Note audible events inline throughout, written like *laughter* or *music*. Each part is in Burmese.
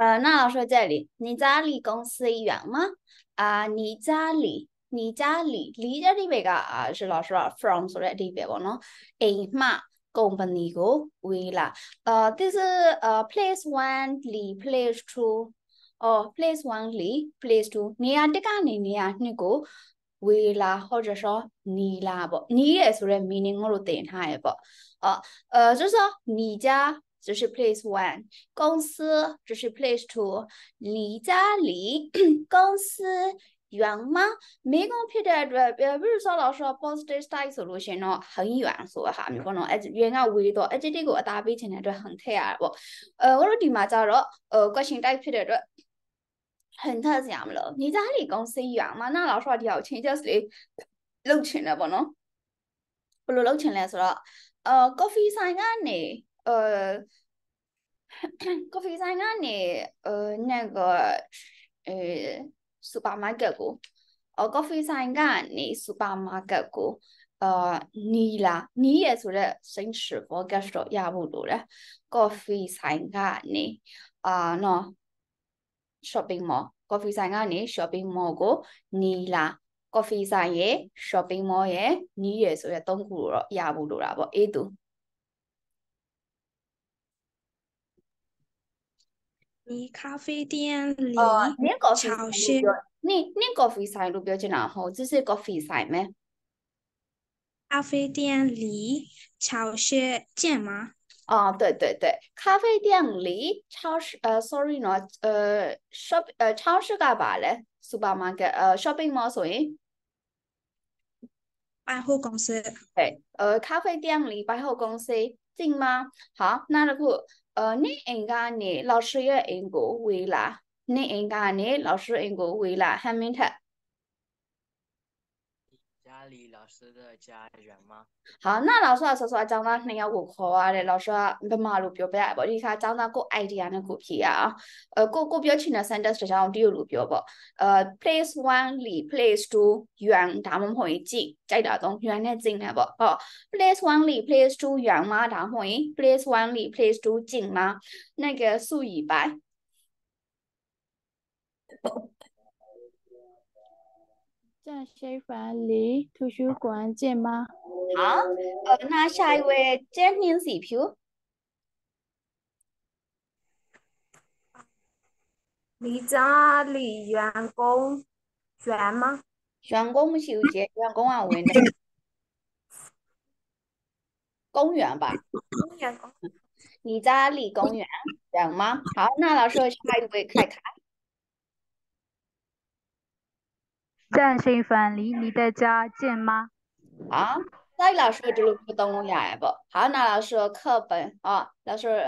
呃，那老师这里，你家离公司远吗？啊，你家里，你家里离တဲ့ဒီဘက်ကအာ是老师က from ဆိုတဲ့အဓိပ္ပာယ်ပေါ့နော်အိမ်မှ company ကိုဝေးလာအာ this is uh place 1 li place 2 or place 1 li place 2နေရာတစ်ကနေနေရာနှစ်ကိုဝေးလာ或者说နီလာပေါ့နီးရဆိုတဲ့ meaning ကိုလို့တင်ထားရပေါ့အော်呃就是说你家 这是 place one，公司这是 place two，离家离公司远吗？没讲ဖြစ်တဲ့အတွက်比如说老师 positive side ဆိုလို့ရှင်တော့很远ဆိုတဲ့ဟာမျိုးပေါ့နော်အဲ远ကဝေးတော့ adjective ကိုအသားပေးချင်တဲ့အတွက်很ထည့်ရတယ်ပေါ့အဲ我တို့ဒီမှာကြတော့呃 question type ဖြစ်တဲ့အတွက်很特讲了你家离公司远吗那老师话ဒီဟာကို changes လေးလုပ်ချင်တယ်ပေါ့နော်ဘယ်လိုလုပ်ချင်လဲဆိုတော့呃 coffee ဆိုင်ကနေ 呃，coffee ဆိုင်ကနေ呃那个呃 supermarket ကိုအော် coffee ဆိုင်ကနေ supermarket ကိုအာနီလာနီးရဆိုတဲ့ စိတ်ရှိဘော gas တော့ရဖို့လိုတယ် coffee ဆိုင်ကနေအာနော် shopping mall coffee ဆိုင်ကနေ shopping mall ကိုနီလာ coffee ဆိုင်ရဲ့ shopping mall ရဲ့နီးရဆိုတဲ့သုံးခုတော့ရဖို့လိုတာပေါ့အေးသူ 离咖啡店离哦，你 coffee 超ဆိုင်市လို့ပြော你你 coffee ဆိုင်လို့ပြောချင်တာဟုတ်这是 coffee ဆိုင်咩？咖啡店离超市近吗？哦，对对对，咖啡店离超市呃，sorry နော်呃 shop 呃超市ကပါလဲ supermarket 呃 shopping mall ဆိုရင် 百货公司对呃咖啡店离百货公司近吗？好，那တစ်ခု 呃，你应该呢，老师也应该会啦，你应该呢，老师应该会啦，还没他。师的家远吗？好，那老师ကဆောဆောအကြောင်းသားနှစ်ယောက်ကိုခေါ်ရတယ်老师ကဘယ်မှာလို့ပြောပြရပေါ့ဒီခါအကြောင်းသားကို idea နဲ့ကိုဖြေရအောင်အဲကိုကိုပြောချင်တဲ့ sentence တစ်ချောင်းတရုတ်လိုပြောပေါ့အဲ place 1လီ place 2远ဒါမှမဟုတ်ရင်ကြည့်ကြိုက်တာတော့远နဲ့近နဲ့ပေါ့ဟော place 1လီ place 2远吗ဒါမှမဟုတ်ရင် place 1လီ place 2近吗那个素以白 在希凡离图书馆近吗？好，呃，那下一位 Jennings 一票。你家里员工远吗？员工不是有员工啊？我问的。公园吧。公园。你家离公园远吗？好，那老师下一位看看。健身房离你的家近吗？啊，那老师这里不懂我呀不？好，那老师课本啊，老师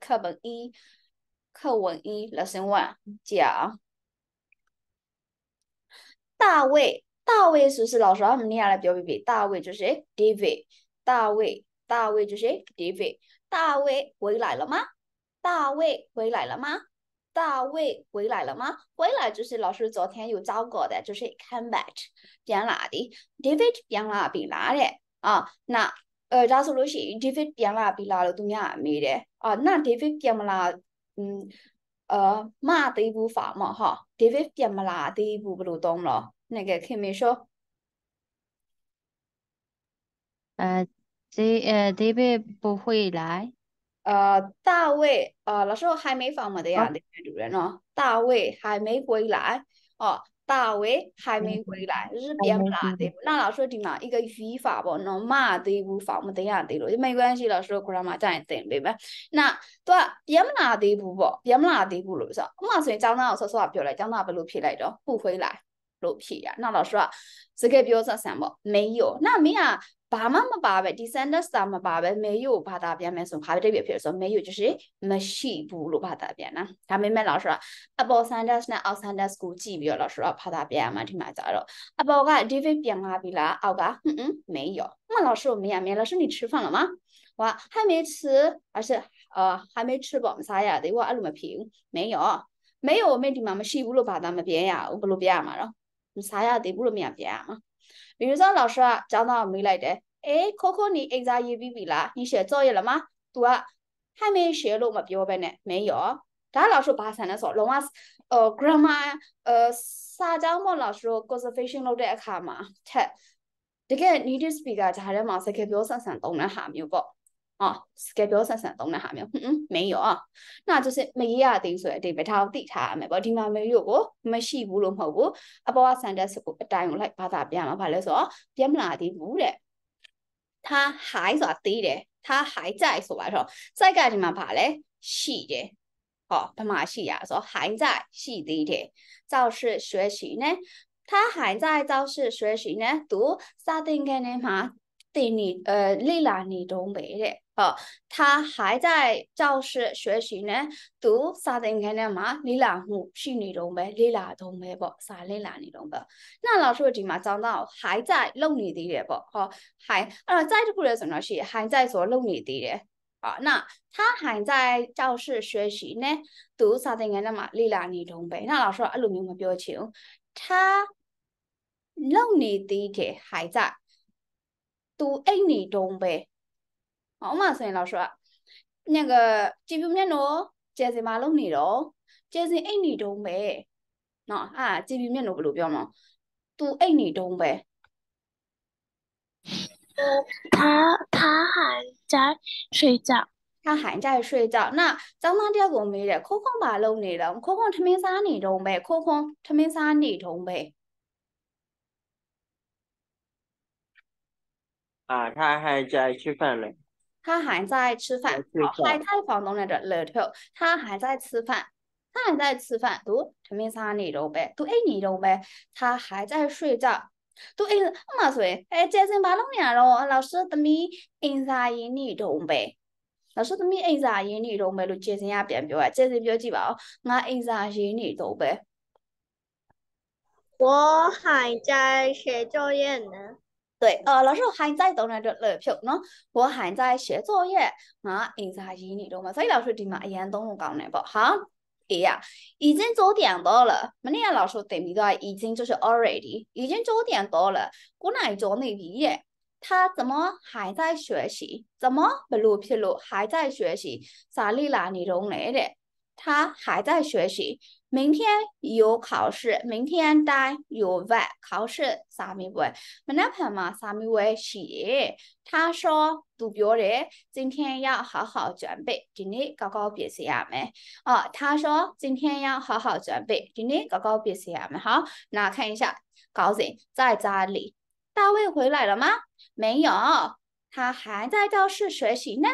课本一，课文一，lesson one 讲大卫，大卫是不是老师我们念下来表比比？大卫就是 David，大卫，大卫就是 David，大卫回来了吗？大卫回来了吗？大卫回来了吗？回来就是老师昨天有教过的，就是 come back 变哪的？David 变哪变哪的？啊，那呃，教授老师，David 变哪变哪了？东么样，没的？啊，那 David 变么哪？嗯，呃，嘛的一部法嘛哈，David 变么哪的一不如懂了？那个课没说？嗯，这呃，David 不会来。呃，大卫，呃，老师我还没访问的呀，那个主人哦，大卫还没回来哦，大卫还没回来，日边不啦的，那老师的嘛一个语法不，那嘛的不访问的呀的了，没关系，老师过来嘛讲一讲，对吧？那对边不啦的不不，边不啦的不了是，马上讲那说说不来，讲那不录皮来着，不回来录皮呀，那老师这个表示什么？没有，那没啊， ဘာမှမပါပဲဒီ sentence တာမပါပဲ没有ဘာသာပြန်မယ်ဆိုဘာပဲတပြည့်ဖြစ်ဆို没有就是မရှိဘူးလို့ဘာသာပြန်နော်ဒါပေမဲ့老师ကအပေါ် sentence နဲ့အောက် sentence ကိုကြည့်ပြီးတော့老师ကဘာသာပြန်ရမှာဒီမှာကြတော့အပေါ်က David ပြန်လာပြီလားအောက်ကဟွန်းဟွန်း没有那老师我没呀没老师你吃饭了吗哇还没吃而是呃还没吃饱မစားရသေးဘူးအဲ့လိုမဖြစ်ဘူး没有没有မင်းဒီမှာမရှိဘူးလို့ဘာသာမပြန်ရဘူးဘယ်လိုပြန်ရမှာတော့မစားရသေးဘူးလို့မရပြန်ရမှာ 比如说老师啊讲到没来的，哎，Coco 你 exam 也毕毕啦，你写作业了吗？对啊，还没写了嘛，表白呢？没有。ဒါ老师ဘာဆန်လဲဆိုတော့လုံးဝအော် grammar အဲစာကြောင်းမလို့ဆို conservation လုပ်တဲ့အခါမှာထက်တကယ် native speaker ဂျာထဲမှာစကားပြောဆန်ဆန်သုံးတဲ့ဟာမျိုးပေါ့ 哦，စကားပြောဆန်ဆန်သုံးတဲ့ဟာမျိုးဟွန်း没有啊那就是မရေးရသေးဆိုတဲ့အတိတ်ပဲဒါကိုသိထားရမယ်ပေါ့ဒီမှာမေရို့ကိုမရှိဘူးလို့မဟုတ်ဘူးအပေါ်က sentence ကိုအတိုင်းကိုလိုက်ဘာသာပြန်မှာဘာလဲဆိုတော့ပြန်မလာသေးဘူးတဲ့他还ဆိုတာသေးတယ်他还在ဆိုပါတော့在ကဒီမှာဘာလဲရှိတယ်ဟောဘာမှရှိရဆို还在ရှိသေးတယ်教室学习呢他还在教室学习呢သူစာသင်ခန်းထဲမှာသင်နေအဲလေ့လာနေတုန်းပဲတဲ့ 好，他还在教室学习呢，读啥子看的嘛？你拉姆是你懂呗？你拉懂呗不？啥你拉你懂不？那老师起码找到还在弄你的嘞不？好，还呃在这不是什么是还在做弄你的嘞？啊，那他还在教室学习呢，读啥子看的嘛？你拉你懂呗？那老师啊，路明白表情，他弄你的还在，读哎你懂呗？ ဥမာဆိုရင်老师က那个ကြည့်ပြမျက်နှာကျဲစင်မလုံနေတော့ကျဲစင်အိတ်နေတုံးပဲနော်အာကြည့်ပြမျက်နှာဘယ်လိုပြောမလဲသူအိတ်နေတုံးပဲ 他他还在睡觉。他还在睡觉那ကျောင်းသားတယောက်ကိုမေးတယ်ခိုးခုံဘာလုပ်နေလဲခိုးခုံထမင်းစားနေတုံးပဲခိုးခုံထမင်းစားနေတုံးပဲ 啊，他还在吃饭嘞。 他还在吃饭，好，在睡觉还在房东那的里头，他还在吃饭，他还在吃饭，读陈明莎你懂呗，读哎你懂呗，他还在睡觉，读哎嘛所以哎，这先把弄年咯，老师的咪印啥音你懂呗。老师的咪印啥音你懂呗？路这先也变表啊，这先表记吧，我印啥音你懂呗？我还在写作业呢。 对，呃，老师还在等那个乐票呢，我还在写作业，啊，印刷机你懂吗？所以老师对嘛，一样懂我讲的不好。哎呀，已经九点多了，明天老师对面的已经就是 already，已经九点多了，过来做那毕业，他怎么还在学习？怎么不录皮录还在学习？啥里啦？你懂来的？他还在学习，明天有考试，明天带有外考试，啥咪会？没那朋友啥咪会写？他说读表的，今天要好好准备，今天搞搞别写呀没？哦，他说今天要好好准备，今天搞搞别写呀没？好，那看一下，高人在家里，大卫回来了吗？没有，他还在教室学习呢，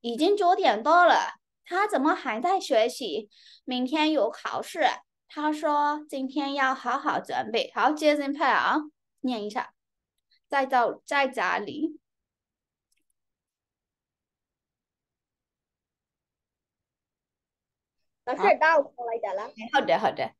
已经九点多了。他怎么还在学习明天有考试他说今天要好好准备好接着拍啊念一下在到在家里老师，到我来讲了。好的好的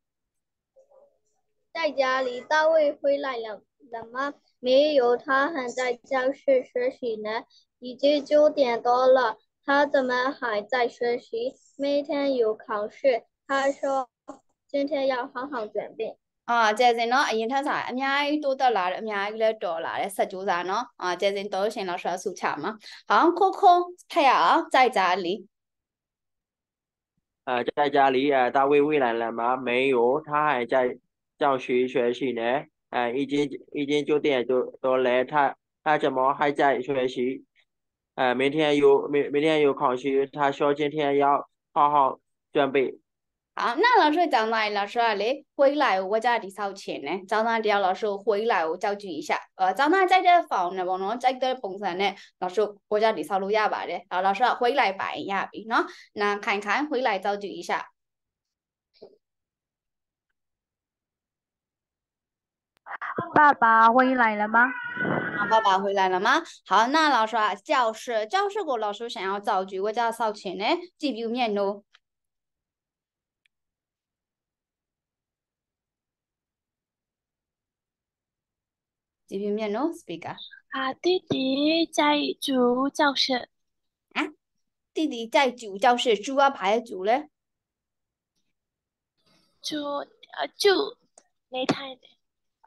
在家里，大卫回来了了吗？没有，他还在教室学习呢。已经九点多了，他怎么还在学习？明天有考试，他说今天要好好准备。အာကျဲစင်နော်အရင်ထက်စာအများကြီးတိုးတက်လာတယ်အများကြီးလည်းတော်လာတယ်ဆက်ကြိုးစားနော်အာကျဲစင်တော်ရှင်老师ဆုချမှာ好ခိုးခိုးဖက်ရအောင်在家里呃，在家里呃，大卫回来了吗？没有，他还在教室学习呢。呃，已经已经九点多多了，他他怎么还在学习？ 呃，明天有明明天有考试，他说今天要好好准备。啊，那老师将来老师啊嘞，回来我家里烧钱呢，早上叫老师回来我教具一下。呃，早上在这房呢，我侬在这本身呢，老师我家里烧路亚吧的，啊，老师、啊、回来摆一下呗，喏，那看看回来教具一下。*laughs* 爸爸回来了吗？啊，爸爸回来了吗？好，那老师啊，教室教室个老师想要造句，我叫少钱呢，几表面咯。几表面咯？Speaker。啊，弟弟在主教室。啊，弟弟在主教室，主啊排主嘞。主啊，主，你太。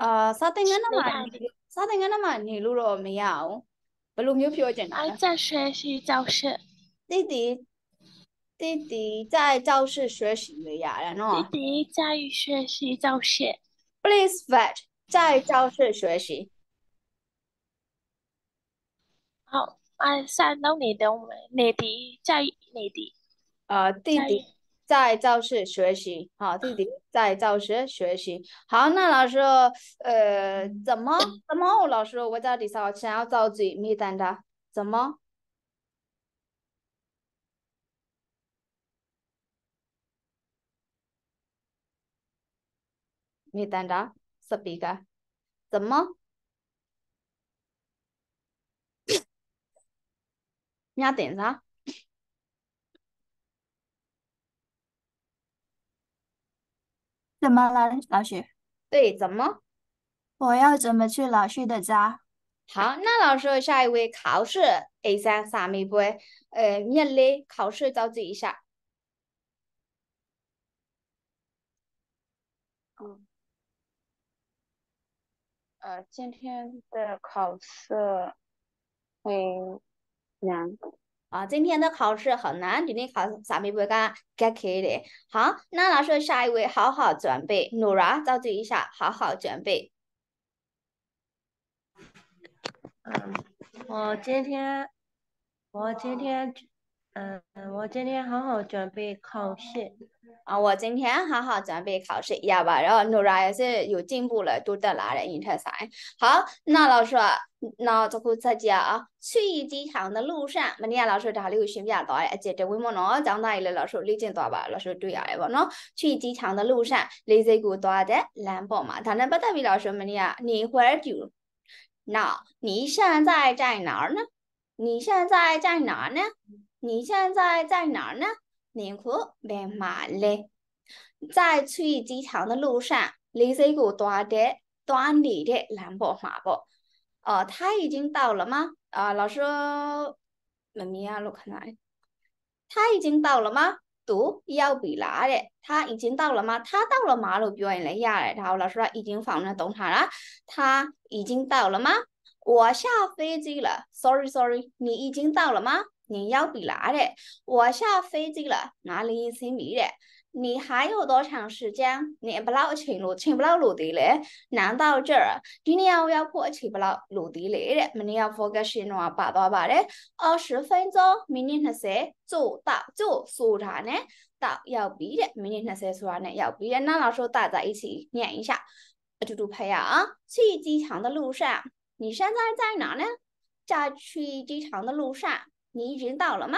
အာစာသင်ခန်းထဲမှာ နေထိုင် နေစာသင်ခန်းထဲမှာနေလို့တော့မရဘူးဘယ်လိုမျိုးပြောချင်တာ 还 လဲ 在学习教室。弟弟 弟弟在教室学习了呀，然后弟弟在学习教室。 please vet 在教室学习。好，啊，三到你的我们你的在你的呃，弟在弟 在教室学习，好，弟弟 *laughs* 在教室学习。好，那老师，呃，怎么怎么？老师，我在第三想要造句，没等着，怎么？没等着，speaker，怎么？*coughs* 你要点啥？怎么了，老许？对，怎么？我要怎么去老师的家？好，那老师下一位考试 A 三三米杯，呃，面类考试着急一下。嗯，呃，今天的考试会难。啊，今天的考试很难，今天考三米杯干 get 的。好，那老师下一位好好准备，Nora 交接一下，好好准备。嗯，我今天，我今天，嗯，我今天好好准备考试。啊，我今天好好准备考试，呀吧，然后 Nora 也是有进步了，都得拿了 inter 三。好，那老师，那这个再讲啊，去机场的路上，明天老师ဒါလေးကိုရှင်းပြသွားတယ်အကျက်တဝင်းမနော်ကျောင်းသားကြီးလည်း老师လေ့ကျင့်သွားပါ老师တွေ့ရတယ်ပေါ့နော်去机场的路上လေးစိတ်ကိုသွားတဲ့လမ်းပေါ်မှာဒါနဲ့ပတ်သက်ပြီး老师明天啊你 where do now 你现在在哪儿呢你现在在哪儿呢你现在在哪儿呢 您可别买嘞。在去机场的路上，李 C 给我端的端你的兰博马博。哦、呃，他已经到了吗？啊、呃，老师，妈咪呀，我看来，他已经到了吗？读要比拉的，他已经到了吗？他到了马路边了呀。然后老师说已经放了，懂他了。他已经到了吗？我下飞机了。Sorry，Sorry，sorry, 你已经到了吗？ 你ရောက်ပြီလားတဲ့我下飞机了ငါလေယာဉ်ဆင်းပြီတဲ့你还有多长时间你ဘယ်လောက်အချိန်လို့ချိန်ဘယ်လောက်လို့သေးလဲ难到这儿ဒီနေရာကိုရောက်ဖို့အချိန်ဘယ်လောက်လို့သေးလဲတဲ့မနေ့က focus ရှင်းတော့ပါသွားပါတယ်20分钟မိနစ်20就到就ဆိုတာနဲ့到ရောက်ပြီတဲ့မိနစ်20ဆိုတာနဲ့ရောက်ပြီတဲ့那老师大家一起念一下အတူတူဖတ်ရအောင်去机场的路上你现在在哪呢在去机场的路上 你已经到了吗？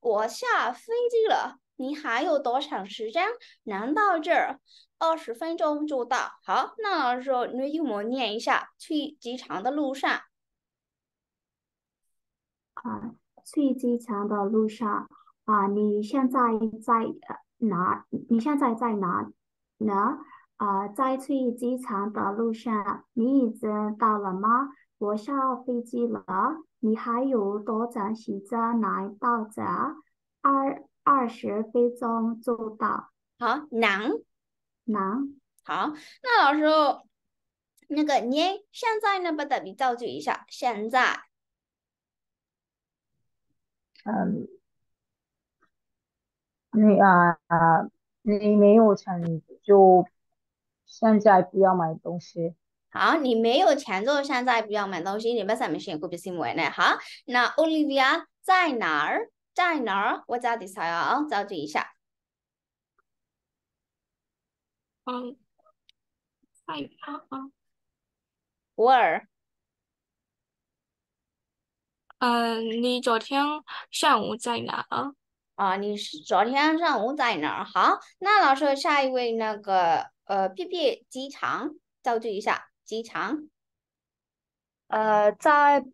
我下飞机了，你还有多长时间？能到这儿？二十分钟就到。好，那老师，你与我念一下去机场的路上。啊，去机场的路上啊，你现在在哪？你现在在哪呢？啊，在去机场的路上，你已经到了吗？我下飞机了，你还有多长时间来到这？二二十分钟就到。好，能能。好，那老师，那个你现在呢，不得比造句一下，现在。嗯，你啊啊，你没有钱就现在不要买东西。好，你没有钱就现在不要买东西，你们上面选过不是没呢？好，那 Olivia 在哪儿？在哪儿？我找底下啊，造句一下。嗯，在哪啊？Where？嗯，你昨天上午在哪儿？啊，你是昨天上午在哪儿？好，那老师下一位那个呃，P P 机场造句一下，机场。呃，在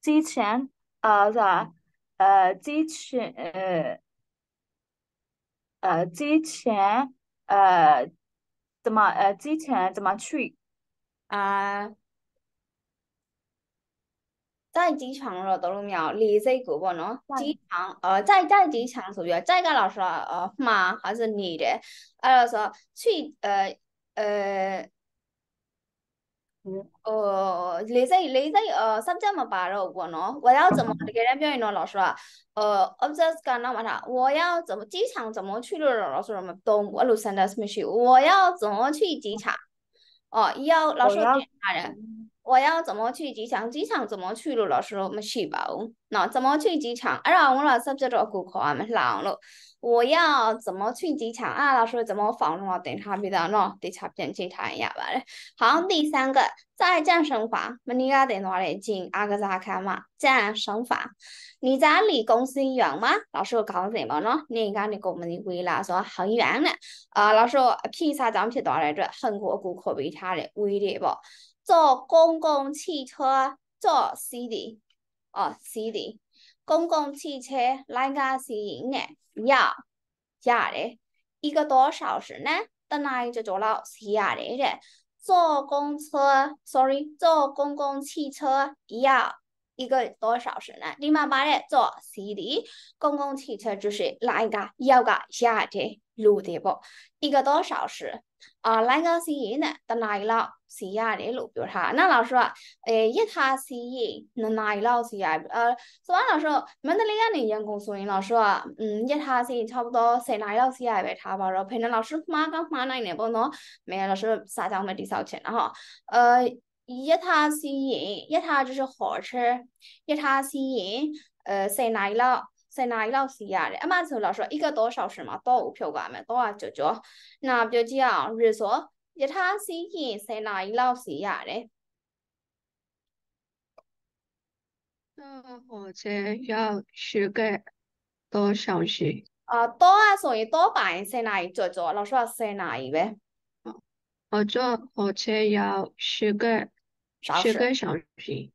之前，呃，在呃之前，呃呃之前，呃怎么呃之前怎么去？啊，在機場咯，到了秒，你這個不喏，機場，呃，在在機場屬於在個老師呃妈还是你的？呃說去呃呃 ဟိုလေးစိတ်လေးစိတ်呃 subject မပါတော့ဘူးပေါ့နော်我要怎么တကယ်တမ်းပြောရင်တော့老师က呃 object ကနောက်မှာထား我要怎么机场怎么去လို့老师တော့မသုံးဘူးအဲ့လို sentence မရှိဘူး我要怎么去机场哦要老师点ထားတယ် 我要怎么去机场？机场怎么去လို့တော့说မရှိပါဘူး။နော်，怎么去机场？အဲ့ဒါဝင်လာ subject တော့ကိုခေါ်ရမလှအောင်လို့我要怎么去机场啊？老师怎么访问我等他比较喏，得查遍其他人呀吧嘞。好，第三个在战神法，那你家等哪里进阿个啥看嘛？战神法，你家离公司远吗？老师搞什么呢？你家离我们的未来说很远呢。啊，老师披萨张皮多来着，韩国顾客比他的贵的不？坐公共汽车坐 city，哦 city，公共汽车哪个是赢的？要要的，一个多小时呢？等哪里就坐了是假的。坐公车，sorry，坐公共汽车要一个多小时呢？你妈妈的坐 city，公共汽车就是哪家？要个下的路的不？一个多小时。啊，那个是伊呢，得来了是呀的路标哈。那老师说，诶，一他是伊，那来了是呀，呃，所以老师，门得里个人员工所以老师说，嗯，一他是差不多谁来了是呀呗，他吧，然后陪那老师妈刚妈那呢，不喏，没老师啥讲没地少钱了哈，呃，一他是伊，一他就是火车，一他是伊，呃，谁来了。10နာရီလောက်စီရတယ်အမှဆိုတော့说一个多小时嘛တော့ဖြုတ်ပါမယ်တော့ကကြောကြောနာပြောကြည့်အောင် resort ယထာစီးရင်10နာရီလောက်စီရတယ်坐火车要十个多小时。啊တော့อ่ะဆိုရင်တော့ပါရင်10နာရီကြောကြော老师က10နာရီပဲ我坐火车要十个 小时十个小时。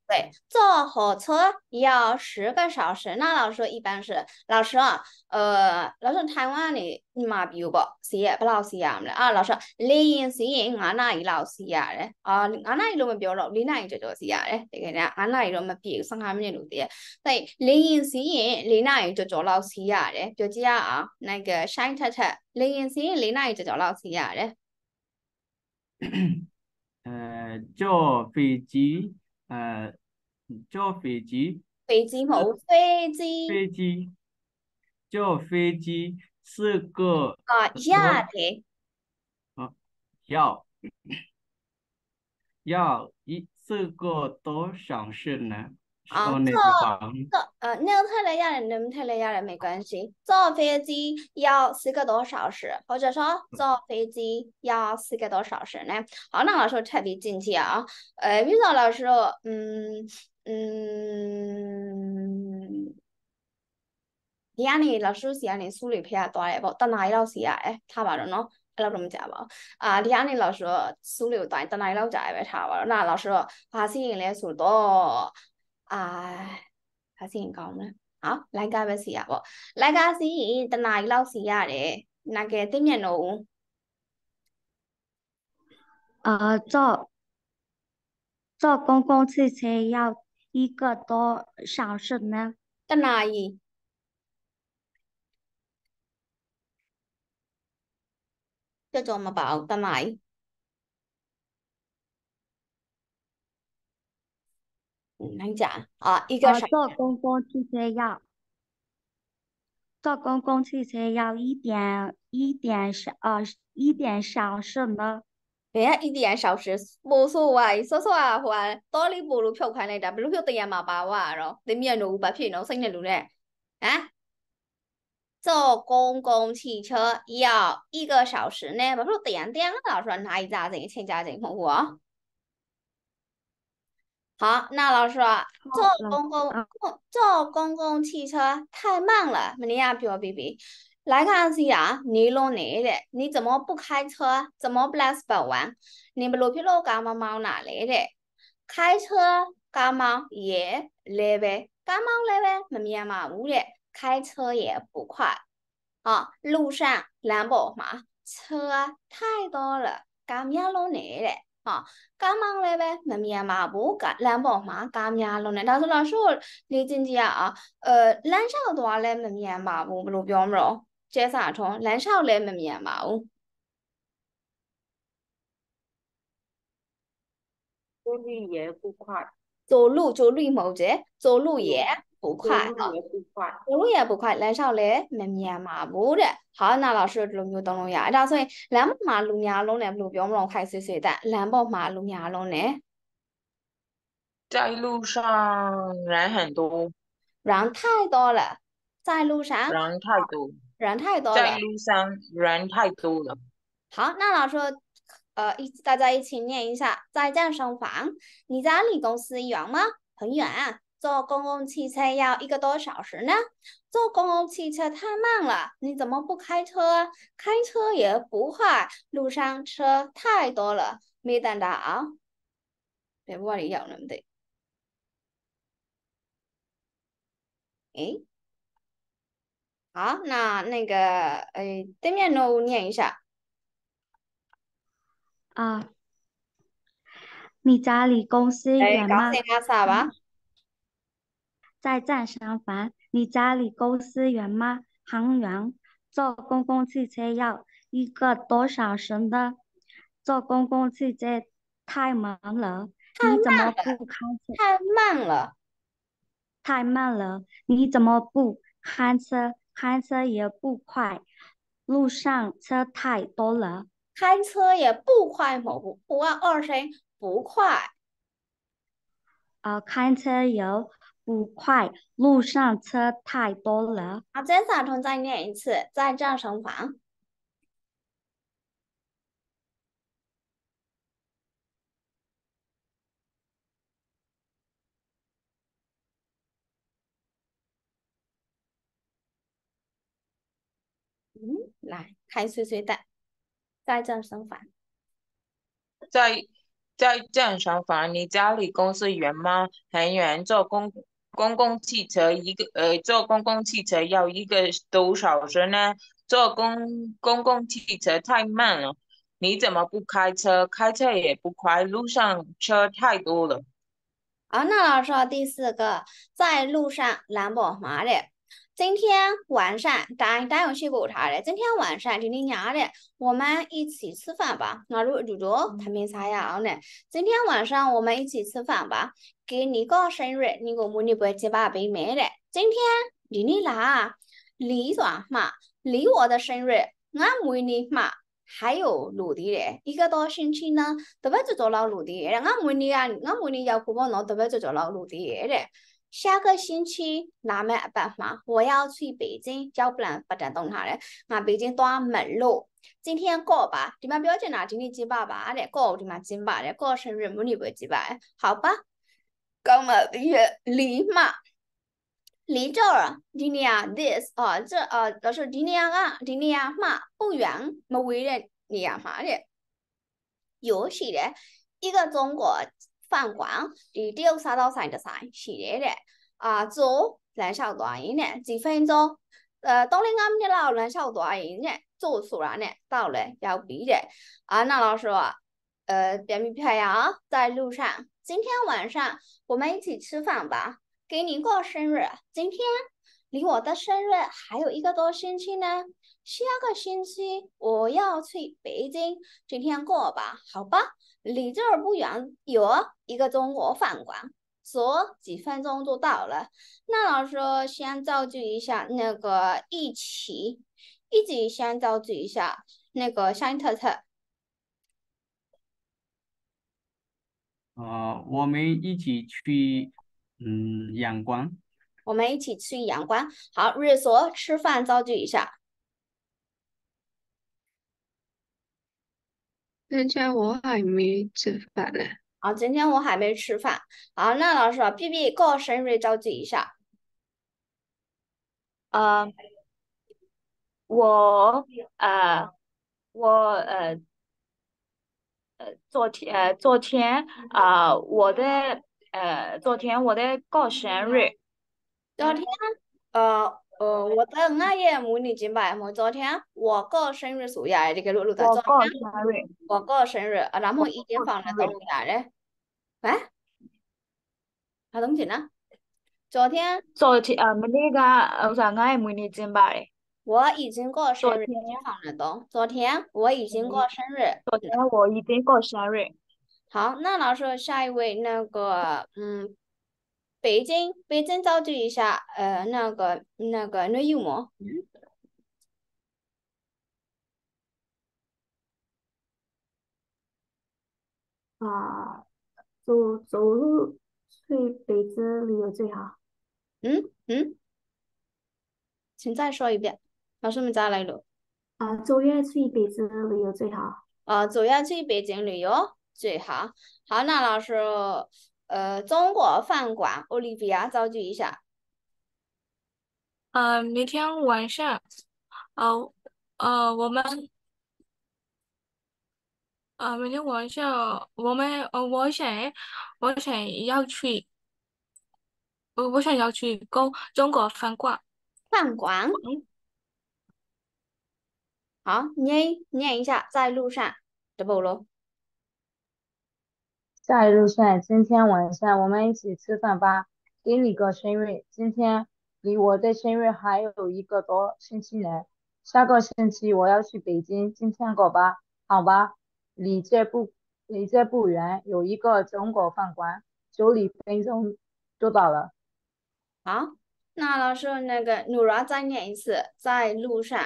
对，坐火车要十个小时。那老师一般是老师啊，呃，老师台湾你你嘛比如不，是也不老是呀么啊？老师你因是因俺那一老是呀嘞啊，俺那一路没比了，你那一就就是呀嘞，这个呢，俺那一路没比上下面路的，对，你因是因你那一就做老师呀嘞，就这样啊，那个山特特，你因是因你那一就做老师呀嘞。 呃坐飞机呃坐飞机飞机冇飞机飞机坐飞机四个啊要要一四个多少是呢？啊，说那坐个房坐呃，能太累呀的，能太累呀的没关系。坐飞机要四个多小时，或者说坐飞机要四个多小时呢。好，那老师特别进去啊，呃，比如说老师，嗯嗯，ဒီကနေ老师စီကနေစူးလေးဖျားသွားတယ်ပေါ့တနားရီလောက်စီရတယ်ထားပါတော့နော်အဲ့လောက်တော့မကြပါဘူးအာဒီကနေ老师စူးလေးကိုတိုင်းတနားရီလောက်ကြာရပဲထားပါတော့နာ老师ဘာစီရင်လဲဆိုတော့ အာဘာစီရင်ကောင်းမလဲဟောလိုက်ကပဲစီရပေါ့လိုက်ကစီရင်တနားရီလောက်စီရတယ်နာကဲသိမြတ်တော့ဦး 呃，坐坐公共汽车要一个多小时呢。တနားရီကြောကြောမပါဘူးတနားရီ 能讲啊？一个是、坐公共汽车要坐公共汽车要一点一点小呃一点小时呢？哎，一点小时，无所谓，说说话，话到你不如票款来着，不如票得也嘛八万咯，对面路五百片咯，剩下路嘞，啊？坐公共汽车要一个小时呢，不说点点了，说哪一家人请家人服务啊？好，那老师啊，坐公共公坐公共汽车太慢了，你呀表 baby，来看是呀，你弄哪的，你怎么不开车？怎么不来本玩？你不路皮路干嘛忙哪来的？开车干嘛也累呗，干嘛累呗？没面嘛无的，开车也不快啊，路上难不嘛，车太多了，干嘛弄哪的？ 啊。ကားမောင်းလည်းပဲမမြန်ပါဘူးကလမ်းပေါ်မှာကားများလုံးနေဒါဆိုတော့ရှို့လေ့ကျင့်ကြည့်ရအောင်အဲလမ်းလျှောက်သွားလည်းမမြန်ပါဘူးဘယ်လိုပြောမလို့ကျဲစာထုံးလမ်းလျှောက်လည်းမမြန်ပါဘူး 走路也不快，走路走路မဟုတ်တယ်走路也 不走快路也不快。走路也不快လမ်းလျှောက်လည်းမမြန်ပါဘူးတဲ့ဟာနာ老师ဒီလိုမျိုးသုံးလို့ရတယ်ဒါဆိုရင်လမ်းပေါ်မှာလူများလုံးနဲ့ဘယ်လိုပြောမလို့ခိုင်ဆွေဆွေတက်လမ်းပေါ်မှာလူများလုံးနဲ့在路上人很多，人太多了在路上人太多，人太多了在路上人太多了。好，那老师，呃，一大家一起念一下，在健身房。你家离公司远吗？很远啊， 坐公共汽车要一个多小时呢。坐公共汽车太慢了，你怎么不开车？开车也不快，路上车太多了，没等到。别不里有那么的。诶，好，那那个，呃，对面 no 念一下。啊，你家离公司哎，远吗？高兴啊，啥吧？在健身房。你家离公司远吗？很远，坐公共汽车要一个多小时呢。坐公共汽车太慢了，你怎么，不开车？太慢了。太慢了，你怎么不开车？开车也不快，路上车太多了。开车也不快，某不不按二声不快。呃，开车也不快，路上车太多了。好，这三重再念一次，在健身房。嗯，来，开碎碎的，在健身房。在在健身房，你家里公司远吗？很远，坐公公共汽车一个呃，坐公共汽车要一个多小时呢。坐公公共汽车太慢了，你怎么不开车？开车也不快，路上车太多了。啊，那老师第四个，在路上蓝宝马的。今天晚上，大大有去过他的。今天晚上今天伢的，我们一起吃饭吧。我如如果他没啥样呢，今天晚上我们一起吃饭吧。给你过生日，你我母女不会结巴被没的。今天你你啦，离爽嘛，离我的生日，我母女嘛。还有努力的，一个多星期呢，特别就做了努力的。我每年啊，我每年要苦帮侬，特别就做了努力的。 下个星期哪没办法？我要去北京，要不然不能动他的。我北京多门路，今天过吧。你们不要紧啦，今天几百吧的，过你们几百的，过生日母女不几百，好吧？咁啊，月离嘛。离这儿，今年啊，this 啊，这啊，老师今年啊，今年啊嘛不远，没为了你啊嘛的，有是的，一个中国 饭馆你六三到三的三系列的啊，走燃烧短音的几分钟。呃，当然，俺们的老人小多一点，坐出来呢，到了要比的。啊，那老师说，呃，便秘漂亮，在路上。今天晚上我们一起吃饭吧，给你过生日。今天离我的生日还有一个多星期呢，下个星期我要去北京，今天过吧，好吧？离这儿不远，有一个中国饭馆，走几分钟就到了。那老师先造句一下那个一起，一起先造句一下那个山特特。呃，我们一起去。嗯，阳光。我们一起去阳光。好，日所吃饭造句一下。今天我还没吃饭呢。啊，今天我还没吃饭。好，那老师，B B 过生日造句一下。呃，我呃，我呃呃，昨天呃昨天啊、我的。呃，昨天我的过生日。昨天，呃呃，我的我也母女节吧，我昨天我过生日属呀，这个录录的。我过生日。我过生日，然后已经放了东西嘞。喂？啥东西呢？昨天。昨天啊，那个，我啥我也母女节吧的。我已经过生日，已经放了东。昨天我已经过生日。昨天我已经过生日。好，那老师下一位那个嗯，北京北京造句一下，呃，那个那个内容么？啊，走走路去北京旅游最好。嗯嗯，请再说一遍，老师们再来录。啊，走月去北京旅游最好。啊，走月去北京旅游最好。好，那老师，呃，中国饭馆，奥利比亚造句一下。呃，明天晚上，呃呃，我们，呃，明天晚上我们，呃，我想，我想要去，我，我想要去中中国饭馆。饭馆。好，念念一下，在路上，这不咯？在路上，今天晚上我们一起吃饭吧。给你个生日，今天离我的生日还有一个多星期呢。下个星期我要去北京，今天过吧，好吧？离这不离这不远，有一个中国饭馆，走几分钟就到了。好，那老师那个努拉再念一次，在路上。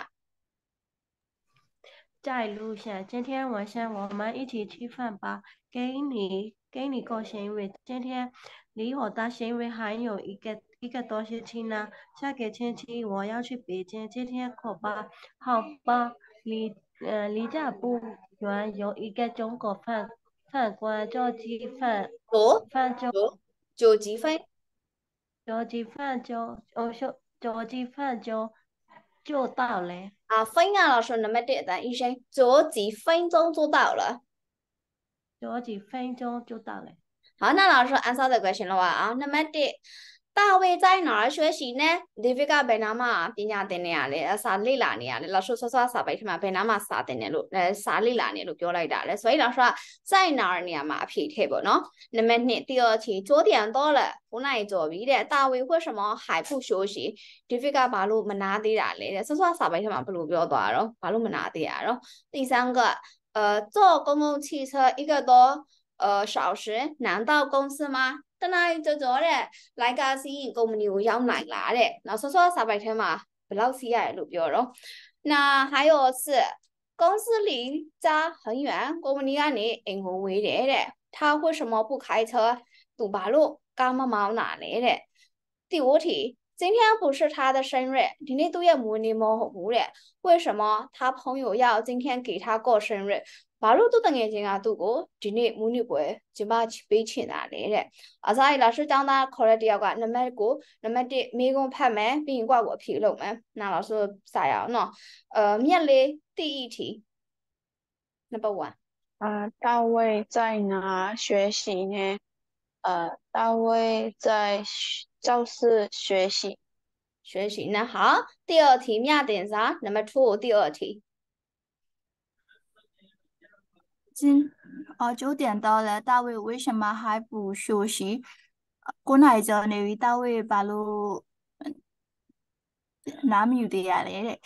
在路上，今天晚上我们一起吃饭吧。给你给你个生日，今天离我的生日还有一个一个多星期呢。下个星期我要去北京，今天可吧，好吧？离呃离家不远，有一个中国饭饭馆，坐几饭。坐饭就坐几分，坐几分就哦坐坐几分就就到了。啊，分啊，老师，那么简单，医生，坐几分钟就到了。坐几分钟就到了。好，那老师 answer the question 了啊。那么 的，大卫在哪儿学习呢？David ကဘယ်နာမှာပညာသင်နေရလဲ။စာလေ့လာနေရလဲ။老师ဆောဆောစာပိုက်ထမှာဘယ်နာမှာစာသင်နေလို့အဲစာလေ့လာနေလို့ပြောလိုက်တာလဲ။所以老师က在哪儿နေရာမှာအဖြေထည့်ပေါ့နော်။နံပါတ်2第二题九点多了9နာရီကျော်ပြီတဲ့။大卫为什么还不休息？David ကဘာလို့မနာသေးတာလဲတဲ့။ဆောဆောစာပိုက်ထမှာဘယ်လိုပြောသွားတော့ဘာလို့မနာသေးရတော့။第三个呃，坐公共汽车一个多呃小时，能到公司吗？ တနားကြောကြောတဲ့လိုက်ကစီးရင်ကုမ္ပဏီကိုရောက်နိုင်လားတဲ့။နောက်ဆောဆောစာပိုက်ထဲမှာဘယ်လောက်စီးရတယ်လို့ပြောတော့။那还有是公司离家很远，ကုမ္ပဏီကနေအိမ်ကိုဝေးတယ်တဲ့။他为什么不开车？သူဘာလို့ကားမမောင်းတာလဲတဲ့။第五题今天不是他的生日，ဒီနေ့သူ့ရဲ့မွေးနေ့မဟုတ်ဘူးတဲ့။为什么他朋友要今天给他过生日？ ဘာလို့သူတငယ်ချင်းကသူ့ကိုဒီနေ့မွေးနေ့ပွဲကျမပေးချင်တာလဲတဲ့အစားရလာရှိကျောင်းသားခေါ်တဲ့တယောက်ကနံပါတ်9နံပါတ်1မိကုံဖတ်မယ်ပြီးရင်ကွာကိုအဖြေလုပ်မယ်နား老师စာရအောင်နော်呃မြက်လေး第一题 number 1啊，大卫在哪学习呢？呃，大卫在教室学习。学习那好，第二题မြတင်စာ number 2第二题 今啊九点到了，大卫为什么还不休息？过来就那位大卫把路男女的呀嘞，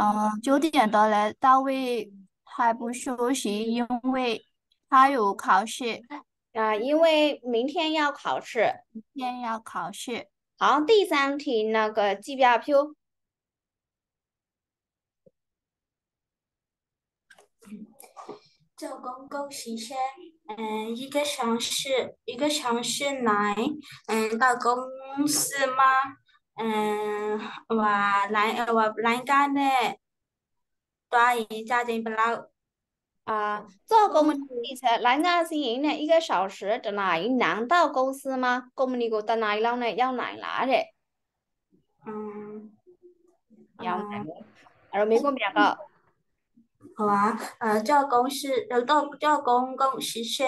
嗯，九点到了，大卫还不休息，因为他有考试。啊，因为明天要考试，明天要考试。好，第三题那个 G B R P。这公共学校，嗯，一个城市一个城市内，嗯，到公司吗？嗯，我来我来干的，多一家庭不老。啊，做公共汽车，来俺是人呢，一个小时在哪里？难到公司吗？公们那个在哪里了呢？要哪来的？嗯，要哪？然后没过别个。好啊，呃，坐公司，呃，到坐公共汽车，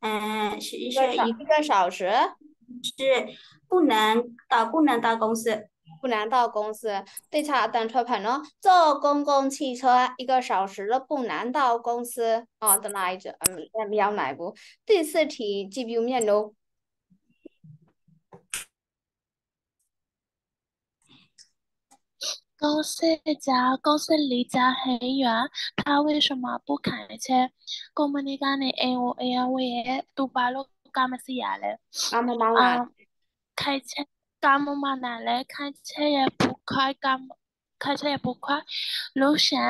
嗯，是一是个一个小时是不能到不能到公司。不能到公司，对差等车牌呢？坐公共汽车一个小时都不能到公司哦，等哪一只？嗯，要哪部？第四题记表面咯。公司家公司离家很远，他为什么不开车？我们那家的 A 五 A 五也都把路干么事呀了？啊？开车干嘛忙难嘞？开车也不快，干开车也不快。路上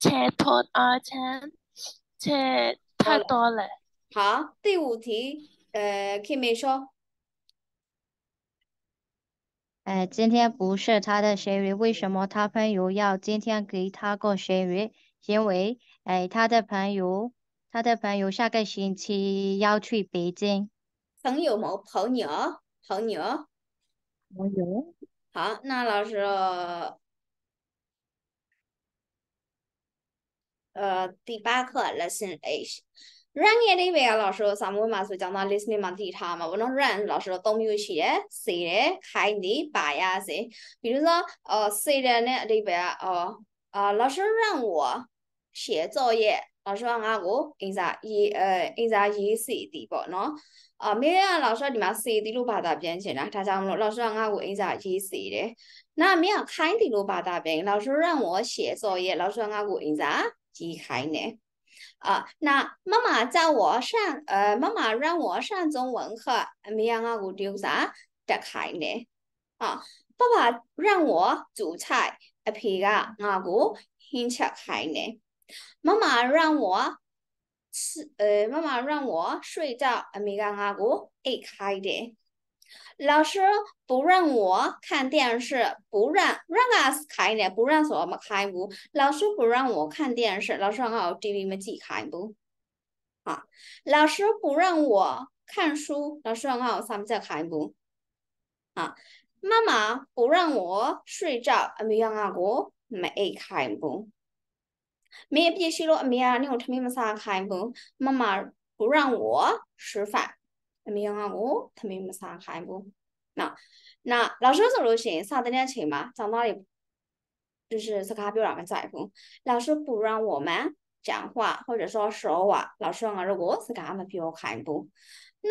车多而且车太多了。好，第五题，呃，可以没说。说，呃，今天不是他的生日，为什么他朋友要今天给他过生日？因为，哎，他的朋友，他的朋友下个星期要去北京。朋友吗朋友，朋友。朋友。好，那老师，呃，第八课 lesson eight。run ရဲ့အဓိပ္ပာယ်က老师စာမိုးမှာဆိုကျောင်းသား listening မှာသိထားမှာပေါ့နော် run 老师သုံးမျိုးရှိတယ်စေတယ်ခိုင်းတယ်ပါရစေ比如说呃စေတယ်နဲ့အဓိပ္ပာယ်ကအော်အာ老师让我写作业老师ကငါ့ကိုအင်စာရေးအဲအင်စာရေးစီတီပေါ့နော်အာမေက老师ဒီမှာစေတီလို့ဘာသာပြန်ချင်တာဒါကြောင့်မလို့老师ကငါ့ကိုအင်စာရေးစီတယ်那没有开的罗巴大饼，老师让我写作业，老师让我印啥？记开呢？ 啊，那妈妈叫我上，呃，妈妈让我上中文课，没让我丢啥？得开呢？啊，爸爸让我煮菜，呃，皮个我先吃开呢？妈妈让我吃，呃，妈妈让我睡觉，没让我爱开的。 老师不让我看电视，不让让 us 开呢，不让什么开不？老师不让我看电视，老师让我 TV 们自己开不？啊，老师不让我看书，老师让我什么在开不？啊，妈妈不让我睡觉，没让我没开不？没必须了，没让你我他们啥开不？妈妈不让我吃饭。 အမေကကိုသမီးမစားခိုင်းဘူးနော်那老师ဆိုလို့ရှိရင်စာတဲ့အချိန်မှာကျောင်းသားတွေ就是စကားပြောတာမကြိုက်ဘူး老师不让我们讲话或者说说话老师ကတို့ကိုစကားမပြောခိုင်းဘူး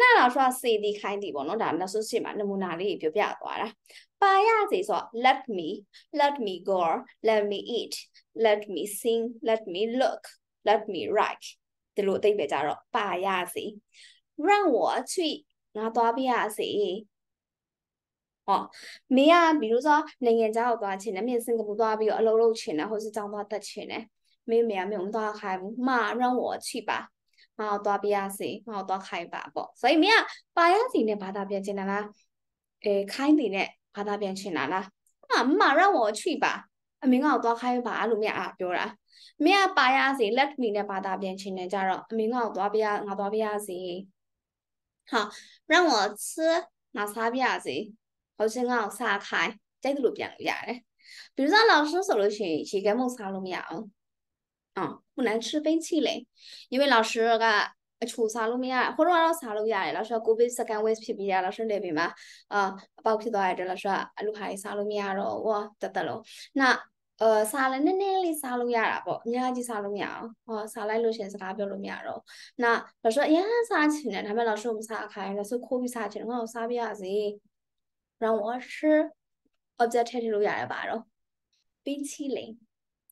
那老师ကစေတီခိုင်းတီပေါ့နော်ဒါနောက်ဆုံးရှိမှာနမူနာလေးပြောပြသွားတာပါရစီဆို let me let me go let me eat let me sing let me look let me write ဒီလိုအသိပဲကြတော့ပါရစီ 让我去ငါသွားပြရစီဟောမင်းက比如说နိုင်ငံခြားကိုသွားချင်တယ်မင်းစင်ကာပူသွားပြီးတော့အလုပ်လုပ်ချင်တယ်或是ကျောင်းသွားတက်ချင်တယ်မင်းမေကမင်းမသွားခိုင်းဘူးမ让我去吧ငါ့ကိုသွားပြရစီငါ့ကိုသွားခိုင်းပါပေါ့所以မင်းကပါရစီနဲ့ဘာသာပြန်ချင်တာလားအဲခိုင်းတယ်နဲ့ဘာသာပြန်ချင်တာလားအမ让我去吧အမင်းငါ့ကိုသွားခိုင်းပါအဲ့လိုမြတ်အားပြောတာမင်းကပါရစီ let me နဲ့ဘာသာပြန်ချင်တယ်ကြတော့အမင်းငါ့ကိုသွားပြရငါသွားပြရစီ 好，让我吃拿啥饼子，好像我撒开，这个路边路呀嘞。比如说老师说了些，去给我撒路面哦，啊，不能吃冰淇淋，因为老师个出撒路面，或者话撒路面，老师个别时间 waste 皮皮呀，老师那边嘛，啊，包皮多系老师路系撒路面咯，哇，得得咯，那。အဲစားလဲန ည်းနည်းလေးစားလို့ရတာပေါ့အများကြီးစားလို့မရအောင်ဟောစားလိုက်လို့ရှိရင်စကားပြောလို့မရတော့那老师အရင်စားချင်တယ်ဒါပေမဲ့老师မစားခိုင်း老师ခိုးပြီးစားချင်တယ်ငါ့ကိုစားပြရစီ让我吃 object ထည့်လို့ရတယ်ပါတော့冰淇淋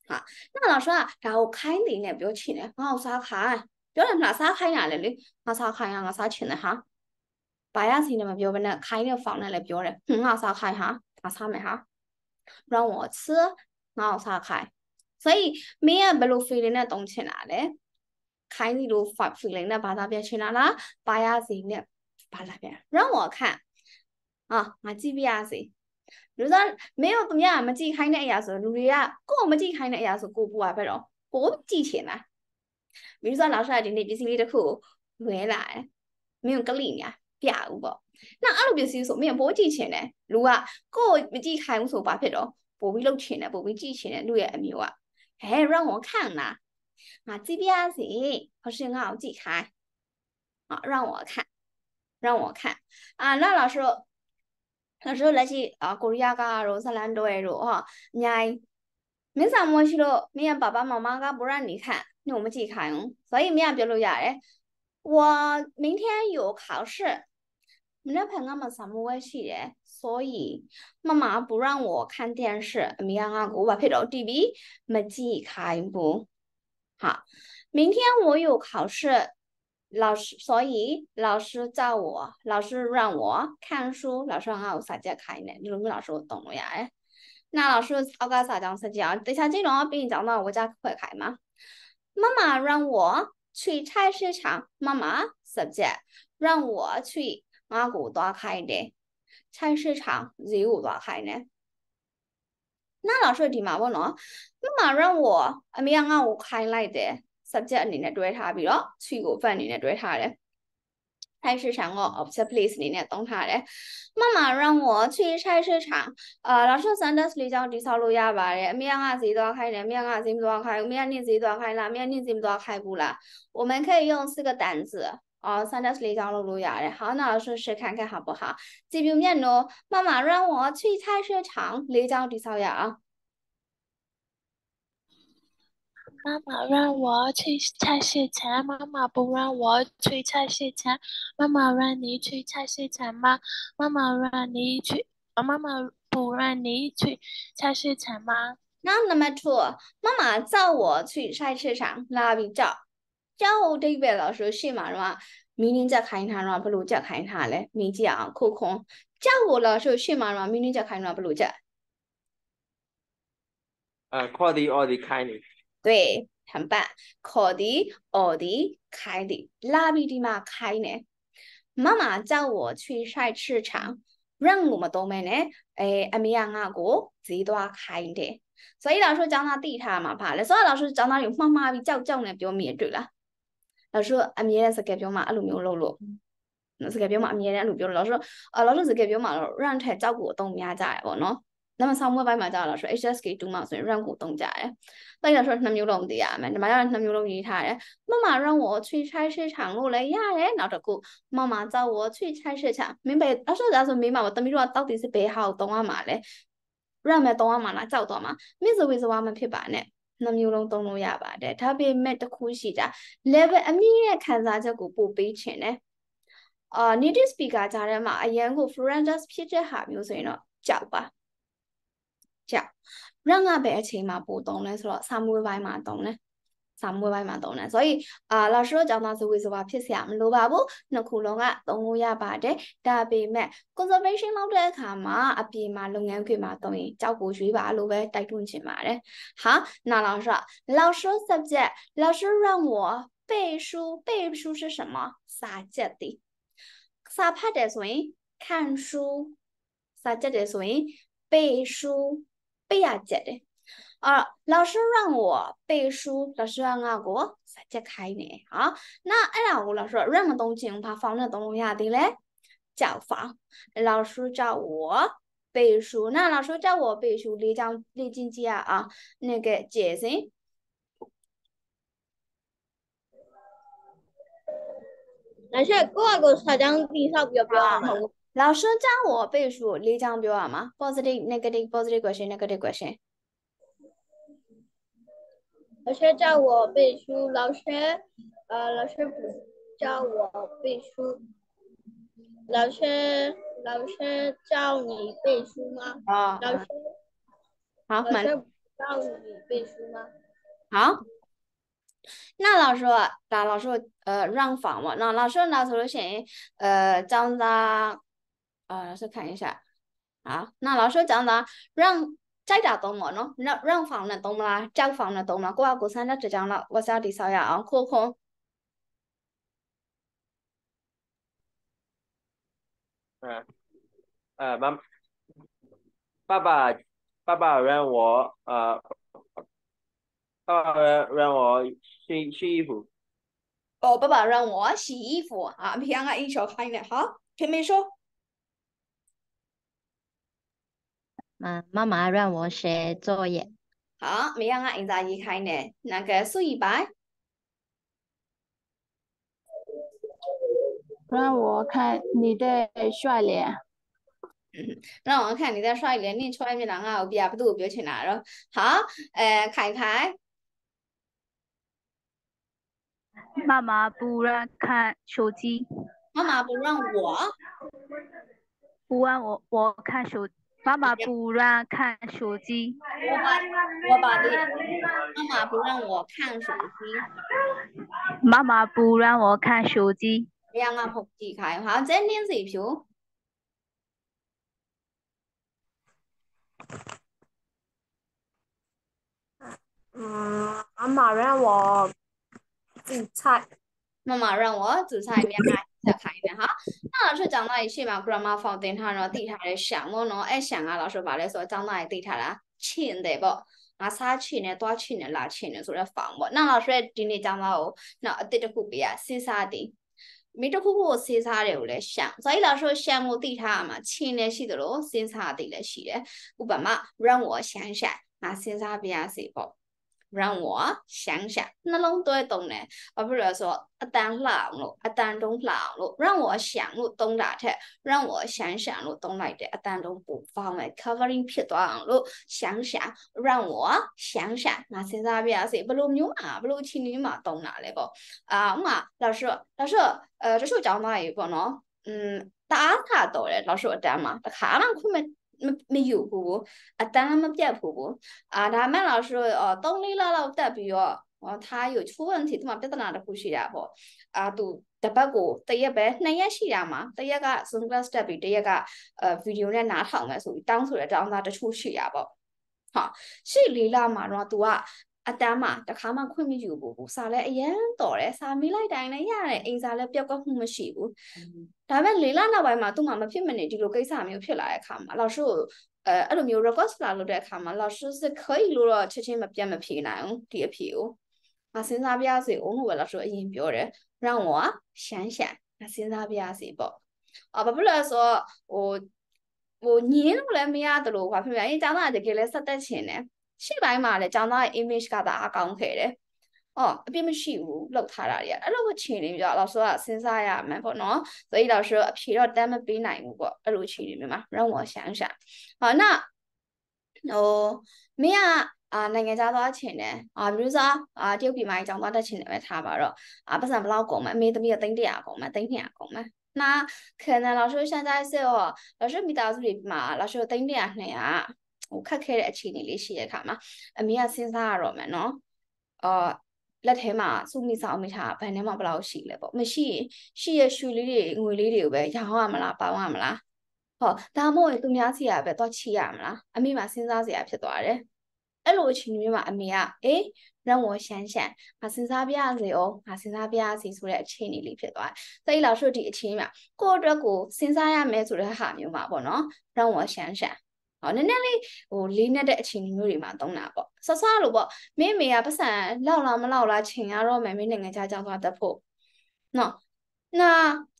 ဟာ那老师ကဒါကိုခိုင်းနေနဲ့ပြောချင်တယ်ငါ့ကိုစားခိုင်းပြောတယ်မလားစားခိုင်းရတယ်လေငါစားခိုင်းရငါစားချင်တယ်ဟာဘာရစီနဲ့မပြောဘဲနဲ့ခိုင်းတဲ့ဖောင်နဲ့လည်းပြောတယ်ဟွန်းငါစားခိုင်းဟာငါစားမယ်ဟာ让我吃 ငါ့ကိုစားခိုင်း所以မင်းကဘယ်လို feeling နဲ့တုံးချင်တာလဲခိုင်းစီလို feeling နဲ့ဘာသာပြန်ချင်တာလားပါရစီနဲ့ဘာသာပြန်让我看啊ငါကြည့်ပြရစီလူစားမင်းတို့သူများမကြည့်ခိုင်းတဲ့အရာဆိုလူတွေကကိုယ်မကြည့်ခိုင်းတဲ့အရာဆိုကိုပူပါပဲတော့ကိုကြည့်ချင်တာ比如说老师ဒီနေ့ပစ္စည်းလေးတစ်ခုကိုဝဲလာတယ်မင်းကလိညာပြဦးပေါ့နောက်အဲ့လိုပစ္စည်းဆိုမင်းပိုးကြည့်ချင်တယ်လူကကိုယ်မကြည့်ခိုင်းဘူးဆိုဘာဖြစ်တော့ ပိုပြီးလှုပ်ချင်တယ်ပိုပြီးကြည့်ချင်တယ်လူရဲ့အမျိုးကဟဲ让我看呐ငါကြည့်ပြစီ好是ငါ့ကိုကြည့်ခိုင်း啊让我看让我看啊那老师老师လက်ရှိ啊ကိုရီးယားကတော့ဇလန်တော်ရဲ့တို့ဟာအများကြီးမင်းဆောင်မရှိလို့မင်း爸爸妈妈က不让你看你我们自己看所以မင်းပြောလို့ရတယ်我明天有考试မနေ့ဖန်ကမှစာမိုးဝဲရှိတယ်ဆို 所以妈妈不让我看电视。明呀啊，我把配到 TV，没记开不？好，明天我有考试，老师，所以老师叫我，老师让我看书，老师让我啥叫开呢？你老师我懂了呀？那老师，我告诉啥讲啥讲？等下这种比你讲到我家会开吗？妈妈让我去菜市场，妈妈直接让我去阿古多开的。菜市场ဈေးကိုသွားခိုင်းတယ်那老师ဒီမှာပေါ့နော်妈妈让我အမေကငါ့ကိုခိုင်းလိုက်တယ် subject အနေနဲ့တွဲထားပြီးတော့ 去 ကို verb အနေနဲ့တွဲထားတယ်菜市场ကို object place အနေနဲ့သုံးထားတယ်။妈妈让我去菜市场အာ老师 sentence လေးကြောင့်တိဆောက်လို့ရပါတယ်။အမေကငါဈေးသွားခိုင်းတယ်။အမေကငါဈေးမသွားခိုင်းဘူး။အမေကနင့်ဈေးသွားခိုင်းလား။အမေကနင့်ဈေးမသွားခိုင်းဘူးလား။我们可以用四个单词 哦，三条是丽江的路亚，然后那试试看看好不好？这边面咯，妈妈让我去菜市场，丽江多少啊？妈妈让我去菜市场，妈妈不让我去菜市场，妈妈让你去菜市场吗？妈妈让你去，妈妈不让你去菜市场吗？那那么错，妈妈叫我去菜市场，那边叫？ က်ကြောက်အဓိပ္ပာယ်လို့ဆိုရှေ့မှာတော့မီနင်းချက်ခိုင်းထားတော့ဘယ်လိုချက်ခိုင်းထားလဲမြင်ကြည့်အောင်ခုခွန်ကြောက်ကိုလို့ဆိုရှေ့မှာတော့မီနင်းချက်ခိုင်းတော့ဘယ်လိုချက်အဲခေါ်ဒီအော်ဒီခိုင်းနေ 对很棒ခေါ်ဒီအော်ဒီခိုင်းဒီလာပြီးဒီမှာခိုင်းတယ်妈妈叫我去菜市场让我မသုံးမဲနဲ့အဲအမေကငါ့ကိုဈေးသွားခိုင်းတယ်所以老师教他地ထားမှာပါလေ所以老师教他有မှားမှားပြီးကြောက်ကြောက်နဲ့ပြောမိရတွေ့လား 老师အမြဲတမ်းစကားပြောမှာအဲ့လိုမျိုးလုပ်လို့စကားပြောမှာအမြဲတမ်းအဲ့လိုပြောလို့老师အ老师စကားပြောမှာတော့ run ထက်ကြောက်ကိုအသုံးများကြရပေါ့နော်那么ဆောင်းပွဲပိုင်းမှာကြာတော့ဆို HSK2 မှာဆိုရင် run ကိုသုံးကြတယ်။တိုက်တော့ဆိုနှစ်မျိုးလုံးသိရမယ်။ဒီမှာကျတော့နှစ်မျိုးလုံးရေးထားတယ်။မမ让我去菜市场လို့လည်းရတယ်။နောက်တစ်ခုမမ叫我去菜市场မင်းပဲအဲ့ဆိုဒါဆိုမင်းမမတမီးတို့ကတောက်တီစစ်ဘဲဟာကိုသုံးရမှာလဲ။ run မဲ့သုံးရမှာလားကြောက်တော့မှာ။မင်းစဝေစဝါမဖြစ်ပါနဲ့။ နှမျိုးလုံးသုံးလို့ရပါတယ်။ဒါပေမဲ့တစ်ခုရှိတာ level အမြင့်ရဲ့ခံစားချက်ကိုပို့ပေးခြင်းတယ်။အာ native speaker ကြားထဲမှာအရန်ကို fluent ဖြစ်တဲ့ဟာမျိုးဆိုရင်တော့ကြောက်ပါ။ကြောက်ရငါပဲအချိန်မှာပို့သုံးလဲဆိုတော့စာမွေးပိုင်းမှာသုံးလဲ စာမွေးပိုင်းမှာသုံးတယ်ဆိုရင်အာလာရှိုးကျောင်းသားဇဝေဆိုတာဖြစ်စရာမလိုပါဘူးနှစ်ခုလုံးကသုံးလို့ရပါတယ်ဒါပေမဲ့ conservation လုပ်တဲ့အခါမှာအပြင်မှာလုပ်ငန်းခွင်မှာသုံးရင်ကြောက်ကိုရွေးပါလို့ပဲတိုက်တွန်းချင်ပါတယ်ဟာနာလာရှိုးလာရှိုး subject လာရှိုး让我背书背书是什么စာချက်တည်စာဖတ်တယ်ဆိုရင်看书စာချက်တယ်ဆိုရင်背书背ရချက်တယ် 啊，老师让我背书，老师让我搞，才解开呢。啊，那哎，呀我老师，让么东西我怕放那东西，下子嘞，教放。老师叫我背书，那老师叫我背书，你讲你进去啊，啊，那个解释。老师，过个个他讲，你晓不晓，不要哄。老师叫我背书，你讲不要哄我。包子的，那个的，包子的，乖谁，那个的乖谁。老师叫我背书，老师，呃，老师不叫我背书。老师，老师叫你背书吗？啊。老师，好。老师不叫你背书吗？好。那老师，那老师，呃，让放嘛。那老师，那除了先，呃，张张，啊，老师看一下。好，那老师讲的让。ကြိုက်တာသုံးပါနော်။让房နဲ့သုံးမလားကြောက်房နဲ့သုံးမလားကိုယ့်အကိုစမ်းတဲ့တစ်ကြောင်လောက်ဝါစာတိဆောက်ရအောင်ခိုးခွန်း呃呃妈爸爸爸爸让我呃爸爸让让我洗洗衣服哦爸爸让我洗衣服啊平安一手开呢好平妹说 妈妈妈让我写作业。好，没让俺印在离开呢，那个数一百。让我看你的帅脸。嗯，让我看你的帅脸，你出来面人啊，有别不都表情哪了？好，呃，凯凯。妈妈不让看手机。妈妈不让我。不让我我看手，妈妈不让看手机。我把我把的妈妈不让我看手机。妈妈不让我看手机。两个仆字開，好，真點字票。嗯，妈妈让我煮菜。妈妈让我煮菜， တက်ခိုင်းတယ်ဟာအဲ့တော့ကျောင်းသားကြီးရှေ့မှာ grammar form သင်ထားတော့သိထားတဲ့ရှံပေါ့နော်အဲ့ရှံကတော့ဆိုပါလဲဆိုတော့ကျောင်းသားကြီးသိထားတာချင်းတယ်ပေါ့ငါစားချင်တယ်သွားချင်တယ်လာချင်တယ်ဆိုတော့ form ပေါ့နောက်လာဆိုတော့ဒီနေ့ကျောင်းသားကိုနောက်အစ်စ်တစ်ခုပေးရစဉ်းစားတယ်မိတခုခုကိုစဉ်းစားတယ်ကိုလည်းရှံဇာတိလာဆိုရှံကိုသိထားရမှာချင်းလည်းရှိသလိုစဉ်းစားသိလည်းရှိတယ်ဥပမာ run ကိုရှံရှံငါစဉ်းစားပြရစီပေါ့ 让我想想နှလုံးသွဲသုံးတယ်ဘာဖြစ်လို့လဲဆိုတော့အတန်လှအောင်လို့အတန်တုံးလှအောင်လို့让我想လို့သုံးတာထက်让我想想လို့သုံးလိုက်တယ်အတန်တုံးပိုပေါင်းတယ် covering ဖြစ်သွားအောင်လို့想想让我想想ငါစဉ်းစားပြရစီဘယ်လိုမျိုးမှာဘယ်လိုအချိန်မျိုးမှာသုံးတာလဲပေါ့အာဥမာ老师老师呃တချို့ကျောင်းသားကြီးပေါ့နော်อืมတအားခါတော့တယ်老师အတန်းမှာတခါမှခွင့်မ မယူဘူးအတန်းမပြတ်ဘူးအာဒါမှ老师အော်3 4လလောက်တက်ပြီးတော့ဟော他有出问题ဒီမှာပြဿနာတစ်ခုရှိတာပေါ့အာသူတပတ်ကိုတရက်ပဲနှစ်ရက်ရှိတာမှာတရက်က Zoom class တက်ပြီးတရက်ကအဲဗီဒီယိုနဲ့နားထောင်မယ်ဆိုပြီးတောင်းဆိုတဲ့အကြောင်းသားတချို့ရှိရပေါ့ဟာရှိလေးလာမှာတော့ तू က အတန်းမှာတခါမှခွင့်မယူဘူးဘူးစာလည်းအရန်တော်တယ်စာမေးလိုက်တိုင်းလည်းရတယ်အိမ်စာလည်းပျောက်ကမှုမရှိဘူးဒါပေမဲ့လေးလနောက်ပိုင်းမှာသူ့မှာမဖြစ်မနေဒီလိုကိစ္စမျိုးဖြစ်လာတဲ့အခါမှာ老师အဲအဲ့လိုမျိုး request လာလုပ်တဲ့အခါမှာ老师是可以လို့တော့ချက်ချင်းမပြတ်မဖြေနိုင်ဘူးဒီအဖြေကိုငါစဉ်းစားပြရစီအောင်လို့ပဲ老师အရင်ပြောတယ်让我想想ငါစဉ်းစားပြရစီပေါ့အာဘာဖြစ်လဲဆိုတော့ဟိုဟိုညင်းလို့လည်းမရတယ်လို့ဘာဖြစ်လဲအရင်ကျောင်းသားတကယ်လဲဆက်သက်ချင်တယ် ရှေ့ပိုင်းမှာလည်းကျောင်းသားရဲ့ image ကသာအကောင်းခဲ့တယ်။အော်အပြစ်မရှိဘူးလောက်ထားတာတွေကအဲ့လိုအခြေအနေမျိုးတော့老师ကစဉ်းစားရမှာပေါ့နော်။所以老师အဖြေတော့တမ်းမပေးနိုင်ဘူးပေါ့အဲ့လိုအခြေအနေမျိုးမှာ让我想想။好那ဟိုမင်းကအာနိုင်ငံခြားသွားချင်တယ်အာ比如说အာတရုတ်ပြည်မှာကျောင်းသွားတက်ချင်တယ်ပဲထားပါတော့အာပတ်စံဘလောက်ကုန်မအမေသမီးက300ကုန်မ300ကုန်မ那可能老师现在是哦，老师မိသားစုတွေမှာ老师300 200 ဟိုခက်ခဲတဲ့အခြေအနေလေးရှိတဲ့အခါမှာအမေကစဉ်းစားရတော့မယ်နော်အော်လက်ထဲမှာစုမိစာအမိထားဗန်ထဲမှာဘယ်လောက်ရှိလဲပေါ့မရှိရင်ရှိရရှူလေးတွေငွေလေးတွေကိုပဲရောင်းရမလားပေါင်းရမလားဟောဒါမှမဟုတ်သူများစီရပဲတော့ချိရမလားအမေမှစဉ်းစားစရာဖြစ်သွားတယ်အဲ့လိုအချိန်မျိုးမှာအမေကအေးရောင်းဝရှမ်းရှမ်းငါစဉ်းစားပြရစေအောင်ငါစဉ်းစားပြရစီဆိုတဲ့အခြေအနေလေးဖြစ်သွားတယ်။စိတ်လောက်ရှုပ်ဒီအချိန်မှာကိုယ့်အတွက်ကိုစဉ်းစားရမယ်ဆိုတဲ့ဟာမျိုးမှာပေါ့နော်။ရောင်းဝရှမ်းရှမ်း ဟောနည်းနည်းလေးဟိုလေးနဲ့တဲ့အခြေအနေမျိုးတွေမှာသုံးတာပေါ့ဆဆလို့ပေါ့မင်းမေကပတ်စံလောက်လားမလောက်လားချိန်ရတော့မယ်မင်းနိုင်ငံခြားကြောင်းသွားတက်ဖို့နော်那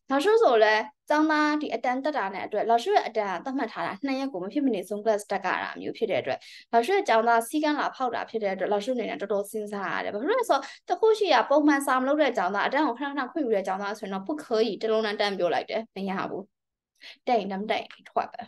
老师ဆိုလဲကျောင်းသားဒီအတန်းတက်တာနဲ့အတွက်老师ရဲ့အတန်းသတ်မှတ်ထားတာနှစ်ရက်ကိုမဖြစ်မနေဆုံး class တက်ကြတာမျိုးဖြစ်တဲ့အတွက်老师ရဲ့ကျောင်းသားစီကန်းလာဖောက်တာဖြစ်တဲ့အတွက်老师အနေနဲ့တော်တော်စဉ်းစားရတယ်ဘာဖြစ်လို့လဲဆိုတော့တခုရှိရပုံမှန်စာမလုပ်တဲ့ကျောင်းသားအတန်းကိုခဏခဏခွင့်ယူတဲ့ကျောင်းသားဆိုရင်တော့不可以တလုံးနဲ့တန်းပြောလိုက်တယ်မရဘူးတိတ်နမ်တိတ်ထွက်ပဲ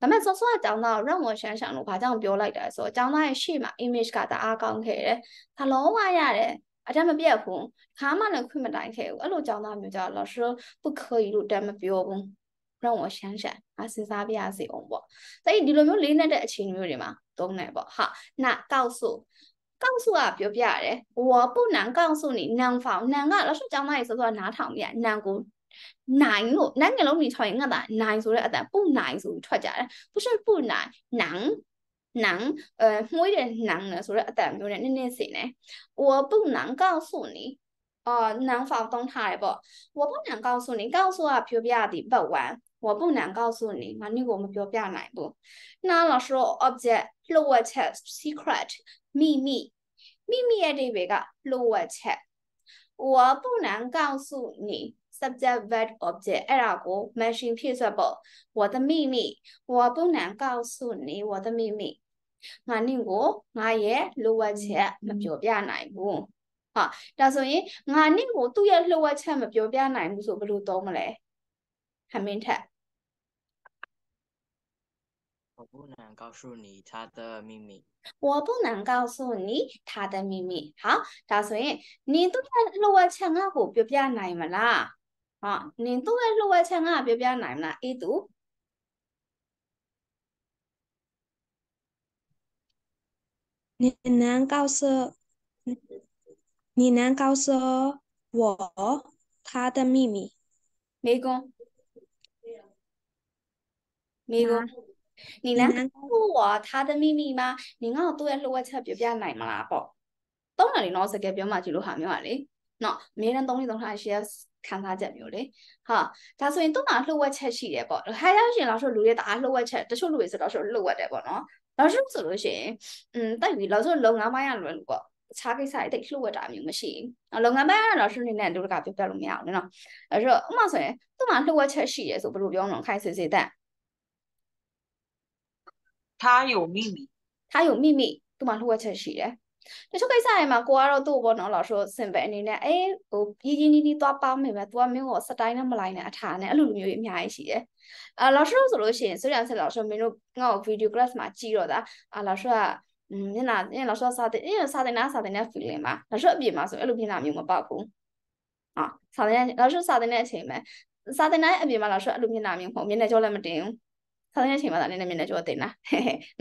ဒါပေမဲ့စောစောကကျောင်းသား让我想想လို့ဘာကြောင့်ပြောလိုက်တာလဲဆိုတော့ကျောင်းသားရဲ့ရှေ့မှာ image ကတအားကောင်းခဲ့တယ်။ဒါလုံးဝရတယ်အတက်မပြတ်ဘူးခါမှလည်းခွင့်မတိုင်းခဲ့ဘူးအဲ့လိုကျောင်းသားမျိုးကြောင့်老师不可以လို့တက်မပြောဘူး让我想想အစဉ်းစားပြရစီအောင်ပေါ့။ဒါဒီလိုမျိုးလေးနဲ့တဲ့အခြေအနေမျိုးတွေမှာသုံးတယ်ပေါ့။ဟာ那告诉告诉ကပြောပြရတယ်။我不能告诉你能否能က老师ကျောင်းသားရေဆိုတော့နားထောင်ပြ能ကို နိုင်လို့နိုင်ငယ်လုံးနေထွက်ရင်ငါသာနိုင်ဆိုတဲ့အတန်ပုနိုင်ဆိုပြီးထွက်ကြတယ်不是不နိုင်能能呃မွေးတဲ့能呢ဆိုတဲ့အတန်မျိုးနဲ့နည်းနည်းစင်တယ်我不能告诉你哦能否သုံးထားတယ်ပေါ့我不能告诉你告诉ကပြောပြသည်ပတ်ဝန်း我不能告诉你ငါနင့်ကိုမပြောပြနိုင်ဘူး那老师 object လှုပ်ဝက်ချက် secret 秘密秘密ရဲ့အဓိပ္ပာယ်ကလှုပ်ဝက်ချက်我不能告诉你 subject verb object အဲ့ဒါကို mention ဖြည့်စွက်ပေါ့我的秘密我不能告诉你我的秘密ငါနင့်ကိုငါရဲ့လိုအပ်ချက်မပြောပြနိုင်ဘူးဟာဒါဆိုရင်ငါနင့်ကိုသူ့ရဲ့လိုအပ်ချက်မပြောပြနိုင်ဘူးဆိုဘယ်လိုသုံးမလဲဟမင်းထက်我不能告诉你他的秘密。我不能告诉你他的秘密。好，ဒါဆိုရင်နင်တို့ရဲ့လိုအပ်ချက်ငါ့ကိုပြောပြနိုင်မလား ဟာနင်သူ့ရဲ့လှုပ်ဝက်ချမ်းကပြောပြနိုင်မလားအေးသူ你能告诉，你能告诉我他的秘密？没工，没工，你能告诉我他的秘密吗？你ငါ့ကိုသူ့ရဲ့လှုပ်ဝက်ချက်ပြောပြနိုင်မလားပေါ့။သုံးတယ်နော်စကားပြောမှကြည့်လို့ဟာမျိုးပါလေ။နော်အများနဲ့သုံးလေးသုံးထား share ခံစားချက်မျိုးလေ။ဟာဒါဆိုရင်သူ့မှာလှုပ်ဝက်ချက်ရှိတယ်ပေါ့။ဟာရရှင်လောက်ဆိုလူတွေတအားလှုပ်ဝက်ချက်တချို့လူတွေဆိုတော့ဆိုလှုပ်ဝက်တယ်ပေါ့နော်။လောက်ဆိုဆိုလို့ရှိရင်อืมတိုက်ပြီးလောက်ဆိုလုံငန်းပိုင်းရလွယ်လို့ပေါ့။အခြားကိစ္စတွေတိတ်လှုပ်ဝက်တာမျိုးမရှိဘူး။လုပ်ငန်းပိုင်းကတော့ရှင်နေနဲ့လူတကာပြောပြလို့မရဘူးနော်။အဲ့တော့ဥမာဆိုရင်သူ့မှာလှုပ်ဝက်ချက်ရှိတယ်ဆိုဘယ်လိုပြောမလဲခိုင်စေစေတန်他有秘密，他有秘密သူ့မှာလှုပ်ဝက်ချက်ရှိတယ် တချို့ကိစ္စတွေမှာကိုကတော့သူ့ဘောနော်လို့ဆိုစင်ပဲအနေနဲ့အေးဟိုရင်းရင်းနီးနီးသွားပေါင်းမိမယ် तू ကမင်းကိုစတိုင်းနဲ့မလိုက်နဲ့အထာနဲ့အဲ့လိုလိုမျိုးကြီးအများကြီးရှိတယ်အာလော်ဆိုဆိုလို့ရှိရင်ဆိုရဆက်လော်ဆိုမင်းတို့ငါ့ကို video class မှာကြည့်တော့တာအာလော်ဆိုကမျက်နှာမျက်နှာလော်ဆိုစာတင်အဲစာတင်နာစာတင်တဲ့ feeling မှာလော်ဆိုအပြင်မှာဆိုအဲ့လိုမျက်နှာမျိုးမပေါက်ဘူးဟာစာတင်လော်ဆိုစာတင်တဲ့အချိန်မှာစာတင်တဲ့အပြင်မှာလော်ဆိုအဲ့လိုမျက်နှာမျိုးမဟုတ်မျက်နှာကြောလည်းမတင်ဘူး ဆောင်းရချိန်မှာလည်းနည်းနည်းမျက်နှာကြောတင်တာ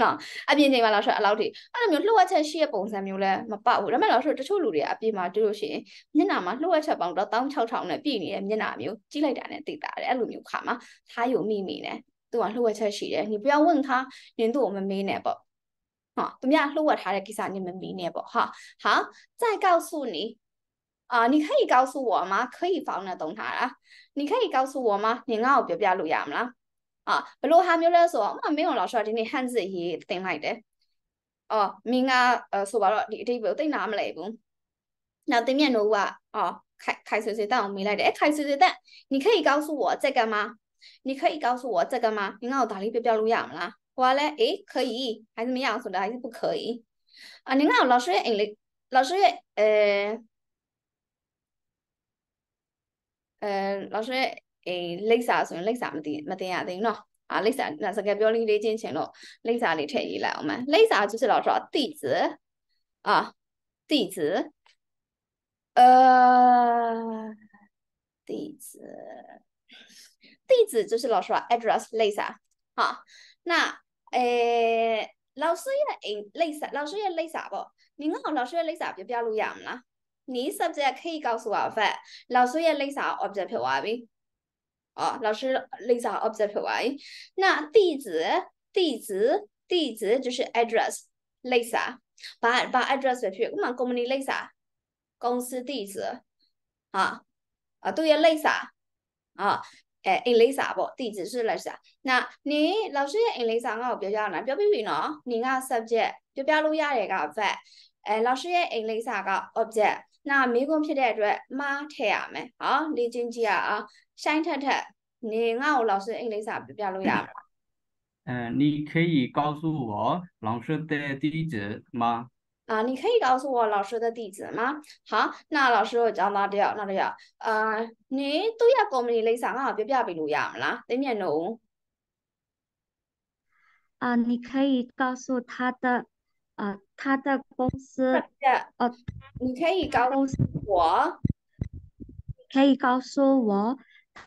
နော်အပြင်ချိန်မှာလောက်ဆိုအလောက်ထိအဲ့လိုမျိုးလှုပ်ဝက်ချက်ရှိတဲ့ပုံစံမျိုးလဲမပေါက်ဘူးဒါပေမဲ့လောက်ဆိုတချို့လူတွေအပြင်မှာတွေ့လို့ရှိရင်မျက်နှာမှာလှုပ်ဝက်ချက်ပေါင်းတော့16000နဲ့ပြည့်နေတဲ့မျက်နှာမျိုးကြည့်လိုက်တာနဲ့သိတာတယ်အဲ့လိုမျိုးခါမှာ他有秘密နဲ့သူကလှုပ်ဝက်ချက်ရှိတယ်你不要问他您对我们没呢ပေါ့哈သူများလှုပ်ဝက်ထားတဲ့ကိစ္စ你们没呢ပေါ့哈好再告诉你啊，你可以告诉我吗？可以放那动它啦。你可以告诉我吗？你ငါ့ကိုပြောပြလို့ရမလား？ 啊，ဘလို့ဟာမျိုးလဲဆိုတော့အမင်းကိုလောက်ဆိုဒီနေ့ဟန်စစ်ရေးတင်လိုက်တယ်။အော်မင်းကဆိုပါတော့ဒီအတိတ်ကိုသိနာမလဲဘူး။နောက်တင်မြတ်နိုးကအော်ခိုင်ခိုင်ဆွေဆွေတန့်ကိုမေးလိုက်တယ်။အဲခိုင်ဆွေဆွေတန့်你可以告诉我这个吗？你可以告诉我这个吗？你ငါ့ကိုဒါလေးပြပြလို့ရမလား။ဟိုကလည်းအေး可以还是没有说的还是不可以啊你ငါ့ကို老师ရဲ့အင်္ဂလိပ်老师ရဲ့အဲအဲ老师ရဲ့ အေးလိပ်စာဆိုရင်လိပ်စာမသိမသိရသေးဘူးเนาะ啊，လိပ်စာစကားပြောလေးလေးချင်းချင်းတော့လိပ်စာလေးထည့်ရေးလိုက်အောင်မယ်လိပ်စာ就是老说地址啊地址呃地址地址就是老说 address လိပ်စာ哈那诶老师ရဲ့အိမ်လိပ်စာ老师ရဲ့လိပ်စာပေါ့你ငါ့ကို老师ရဲ့လိပ်စာပြပြလို့ရမလား你 subject 可以告诉我 fact 老师ရဲ့လိပ်စာ object ဖြစ်သွား ပြီ哦，老师类似 observe 完，那地址地址地址就是 address 类似把把 address 去，我们 company 类似公司地址啊啊，对呀类似啊。诶 in လေးစာပေါ့地址是လိုက်စာ嗱你老师ရဲ့ in လေးစာငါ့ကိုပြောပြအောင်လားပြောပြီးပြီနော်你က subject ပြောပြလို့ရတယ်က verb အဲ老师ရဲ့ in လေးစာက object 那မိကွန်းဖြစ်တဲ့အတွက်မှားထည့်ရမယ်ဟောလေ့ကျင့်ကြည့်ရအောင် ရှိုင်းထက်ထက်နေငါ့ကို老师အင်္ဂလိပ်စာပြပြလို့ရမလား呃，你可以告诉我老师的地址吗？啊，你可以告诉我老师的地址吗？好，那老师我教到掉，那掉。啊，你都要讲你理想啊，表表比如呀唔啦，对面喏。啊，你可以告诉他的，啊，他的公司，哦，你可以告诉我，可以告诉我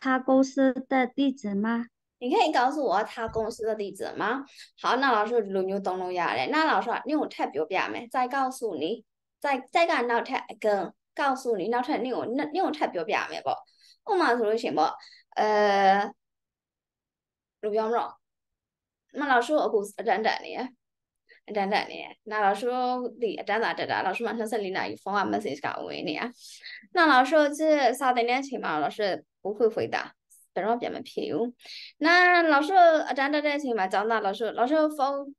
他公司的地址吗？你可以告诉我他公司的地址吗？好，那老师轮流懂လို့ရတယ်။那老师你用 tab 表表မယ်။再告诉你，再再ကနောက်ထပ်အက告诉你နောက်ထပ်你用你用 tab 表表မယ်ပေါ့။ဥပမာဆိုလို့ရှိရင်ပေါ့အဲဘယ်လိုပြောမလို့။မ老师အခုအတန်းတက်နေရ။အတန်းတက်နေရ။那老师ဒီအတန်းသာတက်တာ老师မှ24နာရီဖုန်းက message ကဝင်နေရ။那老师这စာသင်တဲ့အချိန်မှာ老师 不会回答。等我变没屁股。那老师，啊，咱这这情嘛，讲那老师，老师风，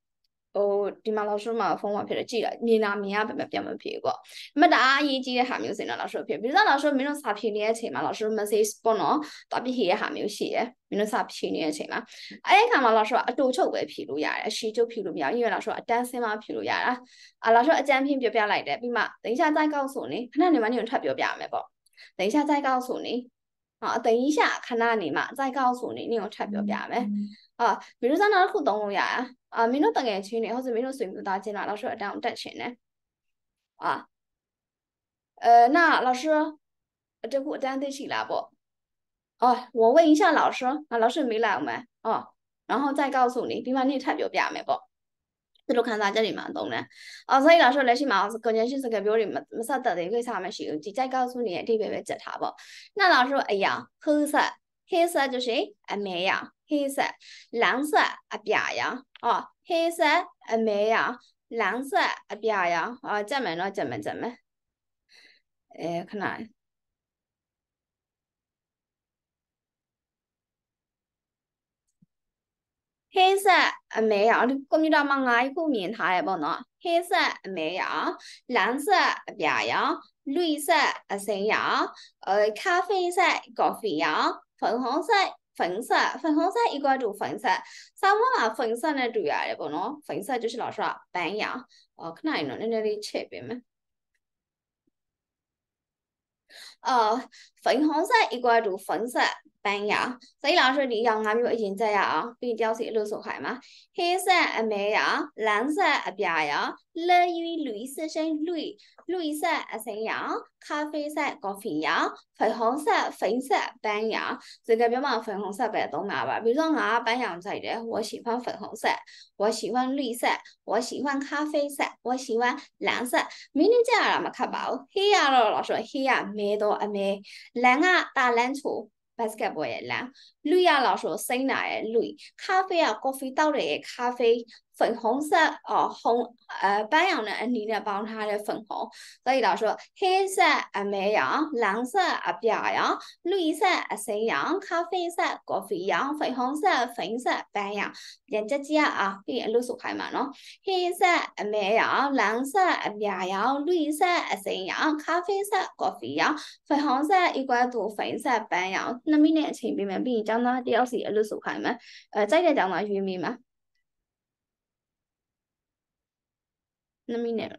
哦，你们老师嘛，风往偏的记了，你那明啊，变没变没屁股。没打一级还没有谁呢，老师偏，比如说老师没弄啥偏的情嘛，老师没谁不能，打比黑还没有写，没弄啥偏的情嘛。哎，看嘛，老师啊，多少个披露呀，谁就披露不了，因为老师啊，单身嘛披露呀啊，啊，老师啊，奖品表表来的，对嘛？等一下再告诉你，那你们你们才表表没不？等一下再告诉你。啊，等一下看那里嘛，再告诉你，你有差别表没？啊，比如咱那苦动物呀，啊，明天等眼去呢，或者明天随便打进来，老师要当带钱呢，啊，呃，那老师，这个我这样对起来不？哦，我问一下老师，啊，老师没来我们，哦，然后再告诉你，另外你差别表没不？ သူတို့ခံစားချက်တွေမှာအသုံးတယ်။အော်ဆိုင်လာဆိုလက်ရှိမှာ conjunction စကားပြောတွေမဆက်သက်တဲ့ကိစ္စမရှိဘူး။ဒီကြိုက်ကောက်စုနေတဲ့အတိပဲပဲကြက်ထားပေါ့။နှစ်လာဆိုအရာ who set he set 就是အမေရ he set လမ်းဆက်အပြာရ။အော် he set အမေရလမ်းဆက်အပြာရ။အော်ကြက်မယ်နော်ကြက်မယ်ကြက်မယ်။အဲခဏ ဟင်းဆက်အမဲရောင်ကွန်ပျူတာမှာငါးခုမြင်ထားရပေါ့နော်ဟင်းဆက်အမဲရောင်လမ်းဆက်အပြာရောင်绿色အစိမ်းရောင်呃咖啡色 coffee ရောင်粉红色粉色粉红色 equal to 粉色စာမမှာ粉色နဲ့တူရတယ်ပေါ့နော်粉色就是老师ကပန်းရောင်အော်ခဏရင်တော့နည်းနည်းလေးချက်ပေးမယ်呃， 粉红色 equal to 粉色白杨，所以老师你要俺们认真呀啊，比较是六十块嘛。黑色阿梅呀，蓝色阿白呀，乐于绿色深绿，绿色阿深呀，咖啡色咖啡呀，粉红色粉色白杨，这个别忘粉红色白东拿吧。比如说俺白杨在的，我喜欢粉红色，我喜欢绿色，我喜欢咖啡色，我喜欢蓝色。明天这样嘛看吧，黑呀咯，老师黑呀没多阿梅。လမ်းကတာလန်းချို basketball ရဲ့လမ်းလူရလောက်ဆိုစိမ့်တာရဲ့လူ cafe က coffee တောက်တယ်ရဲ့ cafe 粉红色哦红呃斑羊的安妮的帮他的粉红，所以老说黑色啊绵羊，蓝色啊表羊，绿色啊山羊，咖啡色咖啡羊，粉红色粉色斑羊，人家家啊变露出开嘛喏，黑色啊绵羊，蓝色啊表羊，绿色啊山羊，咖啡色咖啡羊，粉红色一个度粉色斑羊，那明年前边面边讲到第二时露出开嘛，呃，再嚟讲到玉米嘛。 na minera.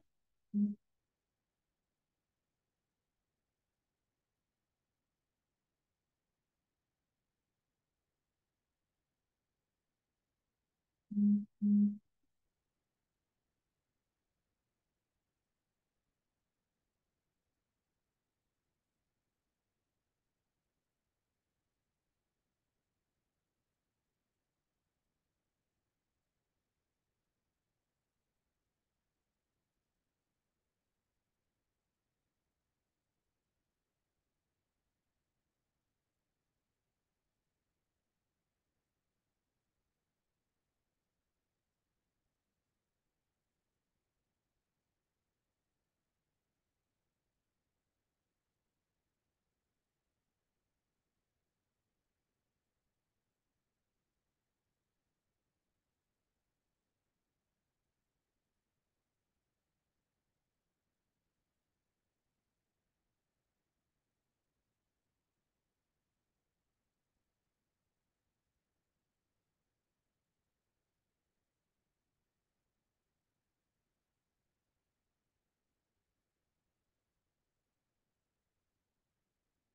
Mm -hmm.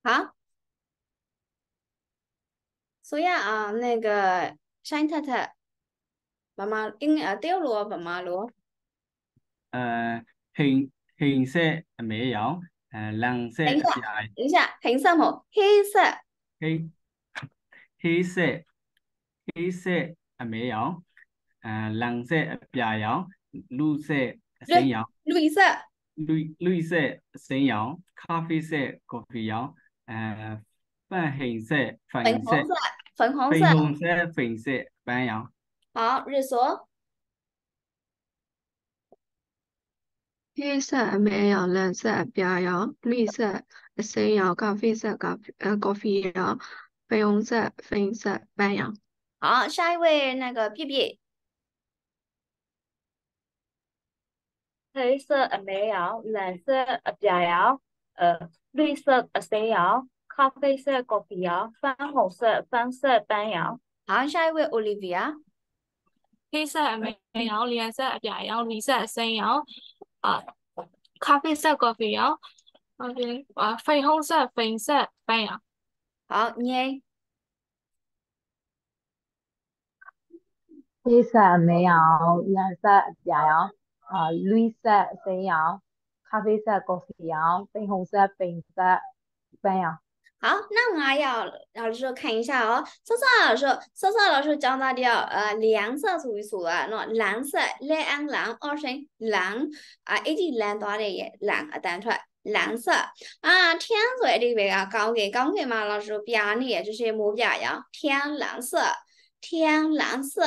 好，所以啊，那个山太太，爸妈应呃掉落爸妈咯。诶红红色没有，诶蓝色等一下，系等一下，黑色冇，黑色，黑黑色黑色没有，诶蓝色边有，绿色先有，绿色，绿绿色先有，咖啡色咖啡有， 誒粉紅色粉色粉紅色，粉紅粉色。粉色邊有。好，日索，黑色沒有，藍色白羊，綠色先有，咖啡色咖啡呃咖啡羊，粉紅色粉色白羊。好，下一位那個 B B，黑色呃沒有，藍色呃邊有，呃绿色呃谁有咖啡色咖啡有粉红色粉色白羊好下一位 olivia 黑色没有颜色白羊绿色白羊啊咖啡色咖啡啡啊，粉红色粉色白羊好你黑色没有颜色白羊啊绿色白羊咖啡色咖啡有，粉红色粉色边有。 好，那我要老师看一下哦。莎莎老师，莎莎老师教大家呃蓝色属于属啊，喏蓝色蓝蓝二声蓝啊，一直蓝多的也蓝啊，弹出来蓝色啊。天水这边啊，高给高给嘛，老师表里就是目标呀，天蓝色，天蓝色，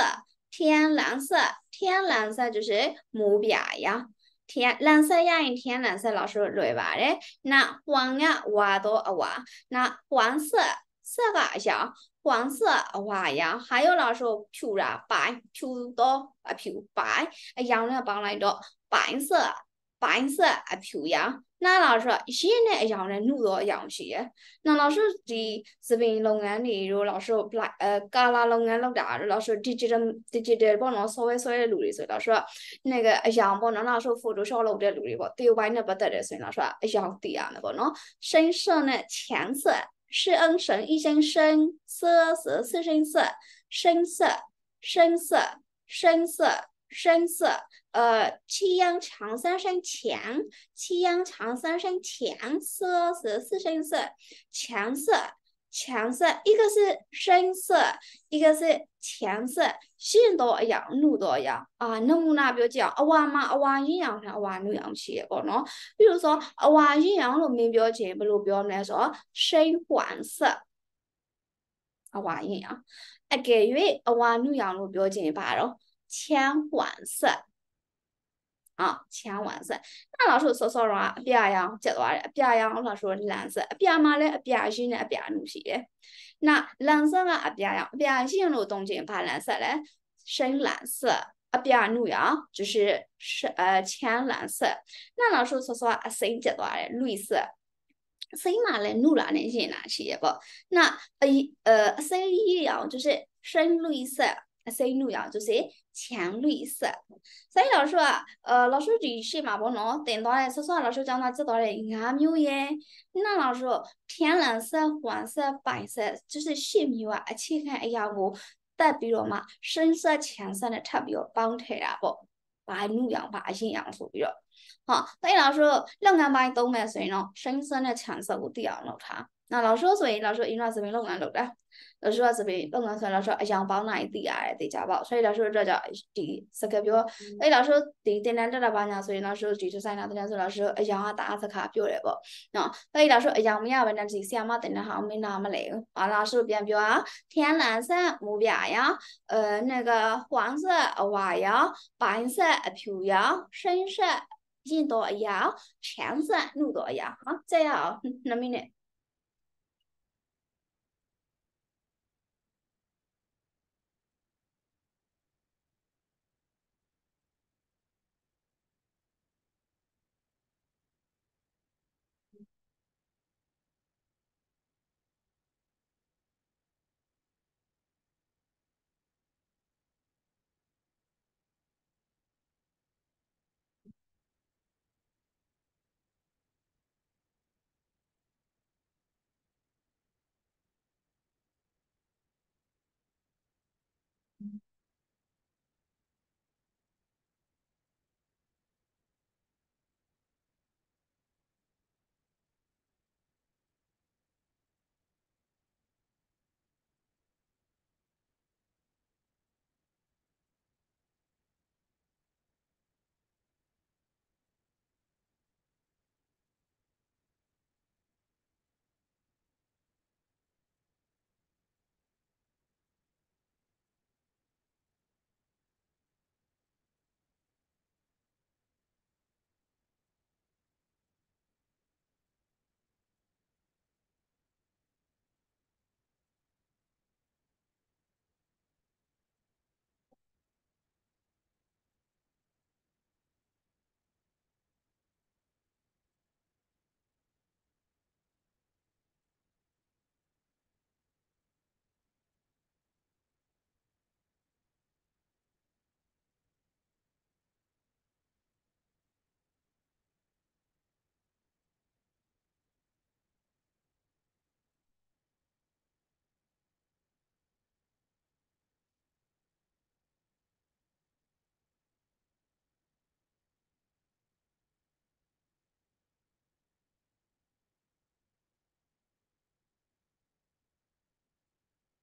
天蓝色，天蓝色就是目标呀。 天蓝色呀，天蓝色老师对吧？嘞，那黄呀，哇多啊哇，那黄色色个呀，黄色哇呀，还有老师漂啦白漂多啊漂白，哎样呢帮来多白色白色啊漂呀。 那老师现在养的路都养起耶。那老师的这边龙眼里，如老师不来呃，嘎啦龙眼老大，老师直接的直接的帮侬稍微稍微路里说，老师那个养帮侬老师辅助少路的路里不，对外那不得的，所以老师养对啊那个喏，深色呢浅色是恩神一声深，色色四声色，深色深色深色。深色呃，七央长三声强，七央长三声强，色是四声色，强色，强色，一个是深色，一个是强色，线都一样，路都一样啊。那么那比如讲，啊哇嘛，啊哇阴阳上，啊哇阴阳气不喏。比如说，啊哇阴阳路面标签，不如标来说，深黄色，啊哇阴阳，啊给月啊哇阴阳路标签罢了， 浅黄色。啊，浅黄色。那老师说说话，别样接သွားတယ်အပြာရောင်老师蓝色အပြာမှာလည်းအပြာရှိနဲ့အပြာနုရှိတယ်။那蓝色ကအပြာရောင်အပြာရှိလို့တုံးခြင်းဘာ蓝色လဲ深蓝色အပြာနုရော就是是呃浅蓝色。那老师说说အစိမ်း接သွားတယ်绿色စိမ်းမှာလည်းနုလာနေရင်လာရှိရပေါ့။那呃呃အစိမ်းကြီးရော就是深绿色 深绿啊，就是浅绿色。所以老师啊，呃，老师ဒီရှေ့မှာပေါ့နော်တင်သွားတဲ့ဆော့ဆော့老师教他知道的၅မျိုးရဲ့那老师天蓝色、黄色、白色就是ရှစ်မျိုး啊အခြေခံအရာကိုတက်ပြီးတော့မှ深色、浅色နဲ့ထပ်ပြီးတော့ပေါင်းထည့်တာပေါ့။ဘာနုရောင်ဘာအရင်ရောင်ဆိုပြီးတော့ဟောအဲ့老师လုပ်ငန်းပိုင်းသုံးမယ်ဆိုရင်တော့深色နဲ့浅色ကိုသိအောင်လုပ်ထား။ 那老师说，所以老师因为这边弄难弄的，老师说这边弄难，所以老师说想帮哪一点啊？得家宝，所以老师这叫第这个表，哎，老师第点点这了吧呢？所以老师就是在那点，所以老师想啊打这卡表来不？喏，所以老师想没有问题，是想嘛等下后面拿么来？啊，老师变表啊，天蓝色目标呀，呃，那个黄色瓦呀，白色飘呀，深色印度呀，橙色绿豆呀，啊，这样，那么呢？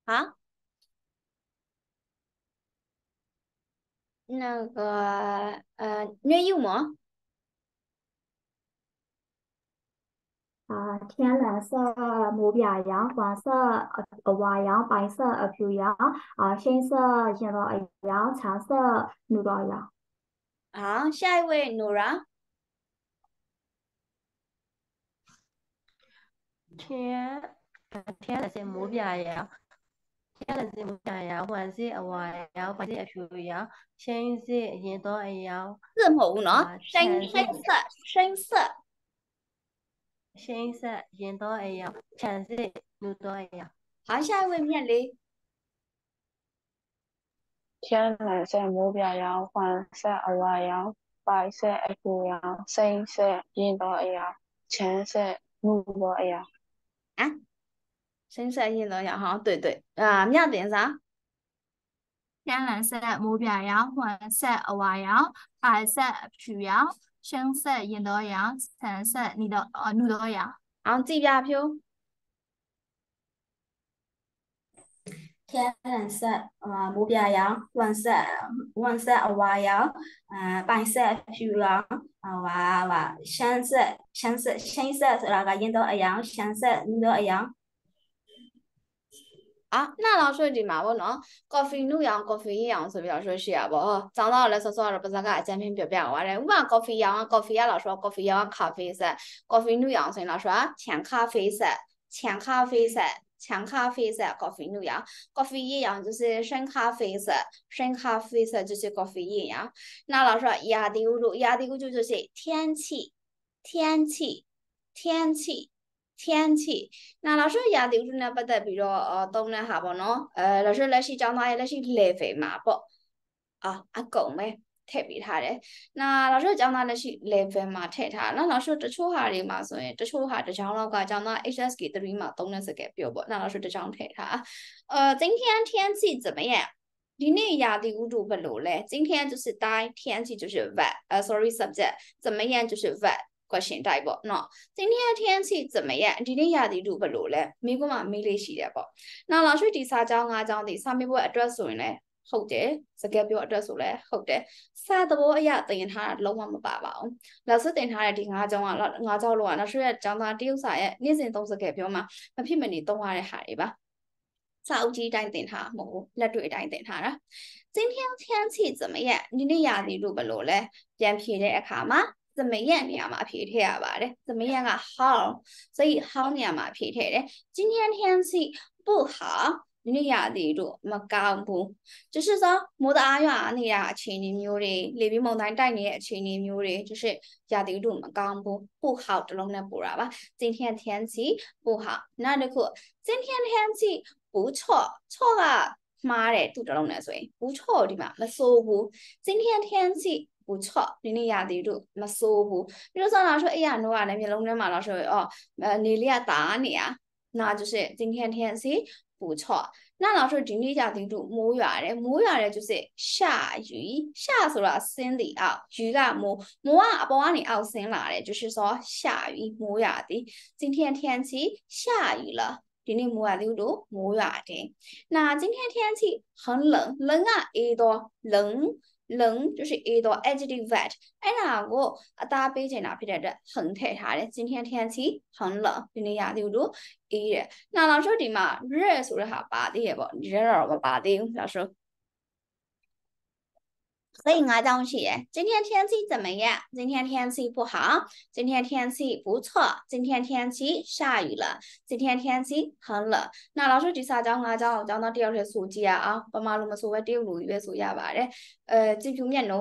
啊？那个呃，虐幼吗？啊，天蓝色、母表羊、黄色、呃瓦羊、白色、呃皮羊、啊深色、金毛羊、茶色、牛羔羊。啊，下一位努然。天，天蓝色、母表羊、 母表羊，天蓝色母表羊，黄色瓦羊，白色普羊，深色见到羊。字母呢？深深色，深色。深色见到羊，橙色牛到羊。好，下一位面梨。天蓝色母表羊，黄色瓦羊，白色普羊，深色见到羊，浅色牛到羊。啊， 深色见到羊，哈，对对。啊，面点啥？天蓝色母表羊，黄色瓦羊，白色普羊，深色印度羊，橙色尼度呃牛到羊。好，字表票。天蓝色呃母表羊，黄色黄色瓦羊，嗯、白色普羊，啊哇哇深色深色深色那个印度羊，深色印度 羊。啊，那老师ဒီမှာပေါ့နော် coffee နုရောင် coffee ရောင်ဆိုပြီးတော့ဆိုရှိရပါဘော။ကျောင်းသားကလည်းစောစောကတော့ပါဇက်ကအကျဉ်းပြပြပြသွားတယ်။ဥပမာ coffee ရောင်က coffee က老师 coffee ရောင်က咖啡色，coffee နုရောင်ဆိုရင်老师က浅咖啡色，浅咖啡色。强咖啡色 coffee 那样，coffee 一样就是深咖啡色，深咖啡色就是 coffee 一样。那老师话亚地乌度，亚地乌度就是天气，天气，天气。 天气，嗱老师亚地乌度呢，不得比如呃东南下噃နော်，诶老师လက်ရှိကျောင်းသားရဲ့လက်ရှိ level မှာပေါ့，啊အကုန်ပဲထည့်ပေးထားတယ်။嗱老师ကျောင်းသားလက်ရှိ level မှာထည့်ထား။နော်老师တချို့ဟာတွေမှာဆိုရင်တချို့ဟာတစ်ချောင်းလောက်ကကျောင်းသား HSK 3မှာသုံးတဲ့စကားပြောပေါ့။嗱老师တစ်ချောင်းထည့်ထား။呃今天天气怎么样？ဒီနေ့ရာသီဥတုဘယ်လိုလဲ今天就是待天气就是 wet 呃 sorry subject 怎么样就是 wet question type ပေါ့နော်今天天气怎么样ဒီနေ့ရာသီဥတုဘယ်လိုလဲမိကုံမှာမေးလေးရှိတယ်ပေါ့နောက်老师ဒီစာကြောင်း၅ကြောင်းဒီစာမေးပွဲအတွက်ဆိုရင်လည်းဟုတ်တယ်စကားပြောအတွက်ဆိုလဲဟုတ်တယ်စာသဘောအရသင်ထားတာလုံးဝမပါပါဘူးလက်စွပ်သင်ထားတဲ့ဒီ၅ကြောင်းက၅ကြောင်းလောကနောက်ရှိတဲ့ကျောင်းသားတရုတ်စာရဲ့နေ့စဉ်သုံးစကားပြောမှာမဖြစ်မနေသုံးရတဲ့ဟာတွေပါစာအုပ်ကြီးအတိုင်းသင်ထားမဟုတ်လက်တွေ့အတိုင်းသင်ထားတာ今天天气怎么样ဒီနေ့ရာသီဥတုဘယ်လိုလဲပြန်ဖြေတဲ့အခါမှာ 怎么样နေရာမှာဖြေထည့်ရပါတယ်怎么样က how 所以 how နေရာမှာဖြေထည့်တယ်今天天气不好ဒီနေ့ရာသီဥတုမကောင်းဘူး就是说မိုးတအားရွာနေတဲ့အခြေအနေမျိုးတွေလေပြင်းမုန်တိုင်းတိုက်နေတဲ့အခြေအနေမျိုးတွေ就是ရာသီဥတုမကောင်းဘူး不好တလုံးနဲ့ပို့တာပါ今天天气不好နောက်တစ်ခု今天天气不错错ကမှားတယ်သူ့တလုံးနဲ့ဆိုရင်不错ဒီမှာမဆိုးဘူး今天天气 不错ဒီနေ့ရာသီဥတုမဆိုးဘူးပြီးတော့ဆောင်းလာ说哎呀နိုးရတယ်မျိုးလုံးထဲမှာတော့说哦နေလေးကတာနေရ那就是今天天气不错那老师今天家庭主母语的母语的就是下雨下ဆိုတာဆင်းသည်အောက်雨ကမိုးမိုးကအပေါ်ကနေအောက်ဆင်းလာတယ်就是说下雨မိုးရသည်今天天气下雨了ဒီနေ့မိုးရသည်လို့မိုးရတယ်那今天天气很冷冷ကအေးတော့冷 冷就是 a 到 adjective wet，哎那我啊搭配在那边的很太差的，今天天气很冷，今天亚丢都 a 的，那老师的嘛热说的哈巴的也不热了不巴的，老师所以我张起，今天天气怎么样？今天天气不好，今天天气不错，今天天气下雨了，今天天气很冷。那老师ဒီစာကြောင်း၅ကြောင်းကိုကျောင်းသားတယောက်တည်းဆိုကြည့်ရအောင်။ပမာလို့မဆိုပဲတရုတ်လိုကြီးပဲဆိုရပါတယ်။အဲကြည့်ဖြူမျက်နှာ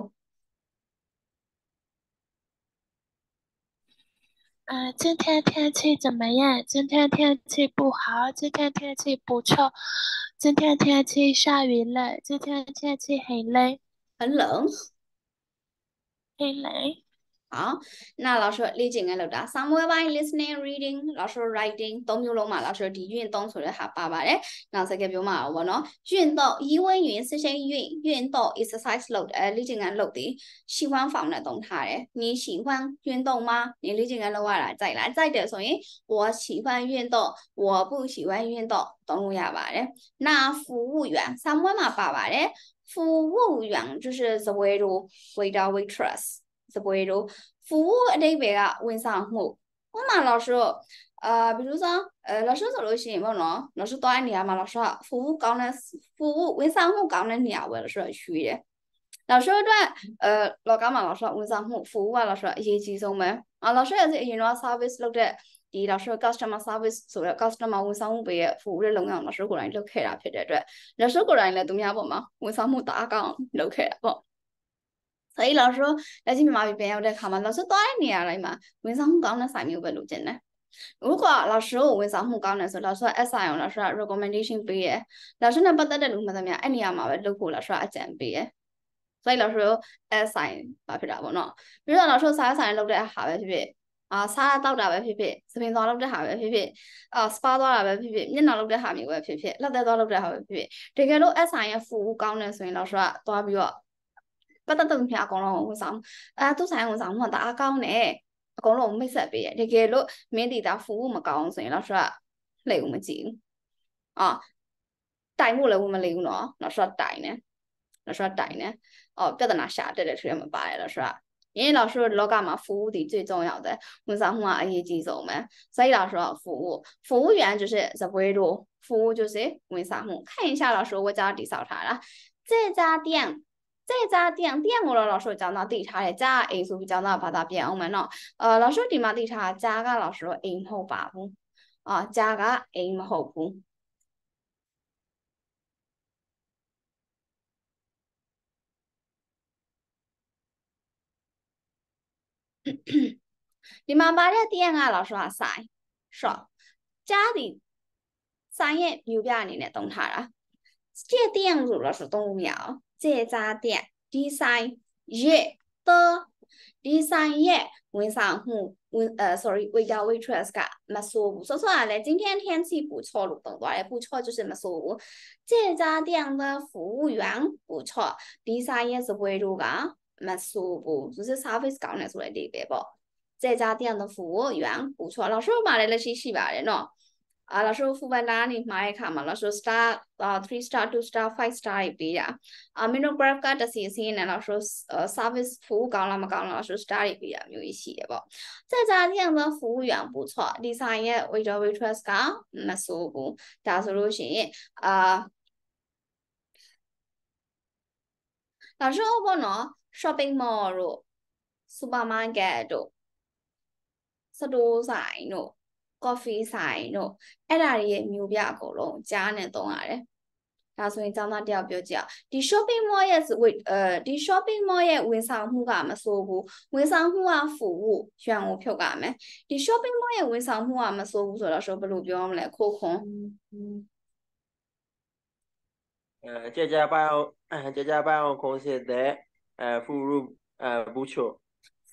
呃，今天天气怎么样？今天天气不好，今天天气不错，今天天气下雨了，今天天气很冷。 很冷，很冷。 好，那老师理解嘅လို့ဒါ somewhere by listening reading 老师 writing သုံးမျိုးလုံးမှာ老师ဒီ运动ဆိုတဲ့ဟာပါပါတယ်နောက်စကားပြောမှာပေါ့နော်运动疑问语是先运运动 exercise လုပ်အဲ理解嘅လုပ်啲喜欢方နဲ့သုံးထားတယ်你喜欢运动吗你理解嘅လုပ်ရတာကြိုက်လားကြိုက်တယ်ဆိုရင်我喜欢运动我不喜欢运动သုံးလို့ရပါတယ်那服务员 somewhere မှာပါပါတယ် 服务员就是စပွဲတို့ waiter waitress စပွဲတို့服务အတိတ်ပဲကဝန်ဆောင်မှုဥပမာ老师အာ比如说呃老师ဆိုလို့ရှိရင်ပေါ့နော်老师သွားတဲ့နေရာမှာ老师က服务ကောင်းတဲ့服务ဝန်ဆောင်မှုကောင်းတဲ့နေရာပဲ老师ကရွေးတယ်老师အတွက်အဲလောကမှာ老师ကဝန်ဆောင်မှု服务က老师ကအရေးကြီးဆုံးပဲအာ老师ရဲ့အရင်တော့ service လုပ်တဲ့ ဒီတော့ဆို customer service ဆိုတော့ customer ဝန်ဆောင်မှုပေးရဲ့ full တဲ့လုပ်ငန်းကိုတော့ဆိုကိုယ်တိုင်လုပ်ခဲ့တာဖြစ်တဲ့အတွက်လက်ရှိကိုယ်တိုင်လည်းသူများပေါ်မှာဝန်ဆောင်မှုတအားကောင်းလုပ်ခဲ့တာပေါ့ဆိုတော့လောက်ဆိုလက်ရှိမြန်မာပြည်ပြန်ရောက်တဲ့ခါမှာလောက်ဆိုသွားတဲ့နေရာတိုင်းမှာဝန်ဆောင်မှုကောင်းတဲ့ဆိုင်မျိုးပဲလုပ်ကျင်တယ်ဥကလာရှိုးဝန်ဆောင်မှုကောင်းတယ်ဆိုတော့ဆိုအက်ဆိုင်အောင်လာရှိုး recommendation ပေးရယ်လာရှိုးနဲ့ပတ်သက်တဲ့လူမှသမျှအဲ့နေရာမှာပဲလုပ်ဖို့လာရှိုးအကြံပေးရယ်ဆိုတော့လာရှိုးအက်ဆိုင်ပါဖြစ်တာပေါ့နော်ပြီးတော့လာရှိုးစားဆိုင်လုပ်တဲ့ဟာပဲဖြစ်ဖြစ် အာစားတောက်တာပဲဖြစ်ဖြစ်စပင်သွားလုပ်တဲ့ဟာပဲဖြစ်ဖြစ်အာစပါသွားတာပဲဖြစ်ဖြစ်မျက်နှာလုပ်တဲ့ဟာမျိုးပဲဖြစ်ဖြစ်လက်သက်သွားလုပ်တဲ့ဟာပဲဖြစ်ဖြစ်တကယ်လို့ SI ရဲ့ full ကောင်းတယ်ဆိုရင်老师ကသွားပြီးတော့ပတ်သက်တဲ့မြအကုန်လုံးဝန်ဆောင်အဲသူဆိုင်ဝန်ဆောင်မှုကတအားကောင်းတယ်အကုန်လုံးမိတ်ဆက်ပေးရတကယ်လို့မင်းတီတာဖူးမကောင်းဆိုရင်တော့ဆိုလှည့်ဦးမကြည့်ဘူးအာတိုင်ဖို့လည်းဝင်မလေးဘူးနော်တော့ဆိုတိုင်နေတော့ဆိုတိုင်နေအော်ပြဿနာရှာတက်တဲ့ထွေးမှာပါတယ်တော့ဆို 因为老师လောကမှာ服务的最重要的ဝန်ဆောင်မှုအရေးကြီးဆုံးပဲ所以老师服务服务员就是怎么说服务就是ဝန်ဆောင်မှု看一下老师我家底扫它了这家店这家店店ကိုတော့老师讲到တိထားတယ်ကြားအိမ်ဆိုပြီး讲到ဘာသာပြန်အောင်မယ်နော်အဲ老师ဒီမှာတိထားကြားက老师အိမ်မဟုတ်ပါဘူးအာကြားကအိမ်မဟုတ်ဘူး ဒီမှာပါတဲ့店က老师ကဆိုင် shop ကြားဒီဆိုင်ရဲ့မျိုးပြအနေနဲ့တုံးထားတာ这店လို့老师သုံးလို့မရအောင်这家店ဒီဆိုင်ရဲ့的ဒီဆိုင်ရဲ့ဝန်ဆောင်မှုဝန်呃 sorry waiter waitress ကမဆိုးဘူးဆိုဆိုရတယ်今天天气不错လို့သုံးသွားတယ်不错就是မဆိုးဘူး这家店的服务员不错ဒီဆိုင်ရဲ့စပွဲတို့က 蛮舒服，就是 service 岗，那做的对不？这家店的服务员不错，老师我买来来学习吧。人哦，啊，老师傅付百来，你买来看嘛。老师 start 啊，three star two star five star 一比呀啊，没，menu bar，加，老师傅呃，service 服务高了嘛么了，老师 start 一比没，有一企业包。这家店的服务员不错，第三页，waiter，waitress 岗，卖素包，加 solution。啊，老师我问，那。shopping mall တို့ supermarket တို့စတိုးဆိုင်တို့ coffee ဆိုင်တို့အဲ့ဒါတွေရဲ့မျိုးပြအကုန်လုံးကြားနဲ့သုံးရတယ်ဒါဆိုရင်ကျောင်းသားတယောက်ပြောကြည့်အောင်ဒီ shopping mall ရဲ့အဲဒီ shopping mall ရဲ့ဝန်ဆောင်မှုကမဆိုးဘူးဝန်ဆောင်မှုကဖို့ဖို့ရွှန်ကိုဖြုတ်ရမယ်ဒီ shopping mall ရဲ့ဝန်ဆောင်မှုကမဆိုးဘူးဆိုတော့ဆိုဘယ်လိုပြောမလဲခိုးခွန်အဲကြကြပါအောင်ကြကြပါအောင်ခုံးစစ်တဲ့ 呃服务呃不错。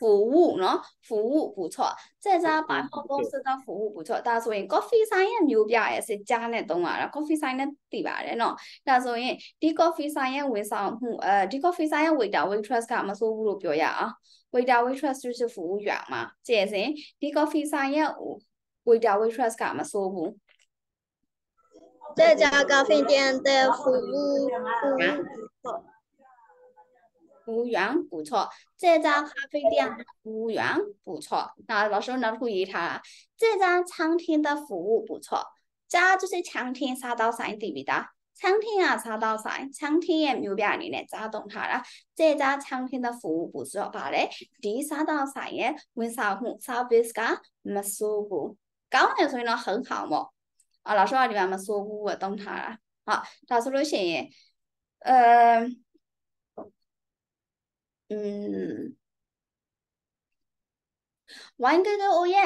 服务နော်服务不错这家百货公司的服务不错ဒါဆိုရင် coffee ဆိုင်ရဲ့မျိုးပြရဲ့စစ်ကြားနဲ့သုံးရတာ coffee ဆိုင်နဲ့တည်ပါတယ်နော်ဒါဆိုရင်ဒီ coffee ဆိုင်ရဲ့ဝန်ဆောင်မှုအဲဒီ coffee ဆိုင်ရဲ့ waiter waitress ကမဆိုးဘူးလို့ပြောရအောင် waiter waitress 就是服务员嘛ကျေစဉ်ဒီ coffee ဆိုင်ရဲ့ waiter waitress ကမဆိုးဘူး这家咖啡店的服务不 服务员不错，这家咖啡店的服务员不错。那老师能注意他，这家餐厅的服务不错。家就是餐厅三到三对不对，餐厅啊三到三，餐厅也没有别的呢，咋懂他了？这家餐厅的服务不错把嘞。第三到三耶，为啥乎？Service 噶没舒服，刚才说的很好么？啊，老师啊，你们没舒过，我懂他了。好，老师说行，嗯、呃。嗯，玩这个哦耶，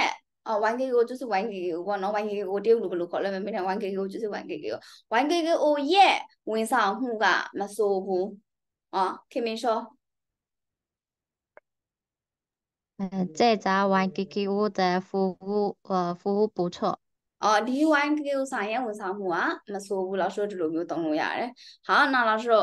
哦，玩这个就是玩这个，我喏玩这个我丢路不路口了，没天玩这个就是玩这个，玩这个哦耶，ဝန်ဆောင်မှုကမဆိုးဘူး။အော်ခင်မင်းရှော 嗯，这家 YKKO 的服务呃服务不错。 အော်ဒီ 1K ကိုဆိုင်ရဲ့ဝန်ဆောင်မှုကမဆိုးဘူးလောက်ဆိုဒီလိုမျိုးသုံးလို့ရတယ်ဟာနောက်လောက်ဆို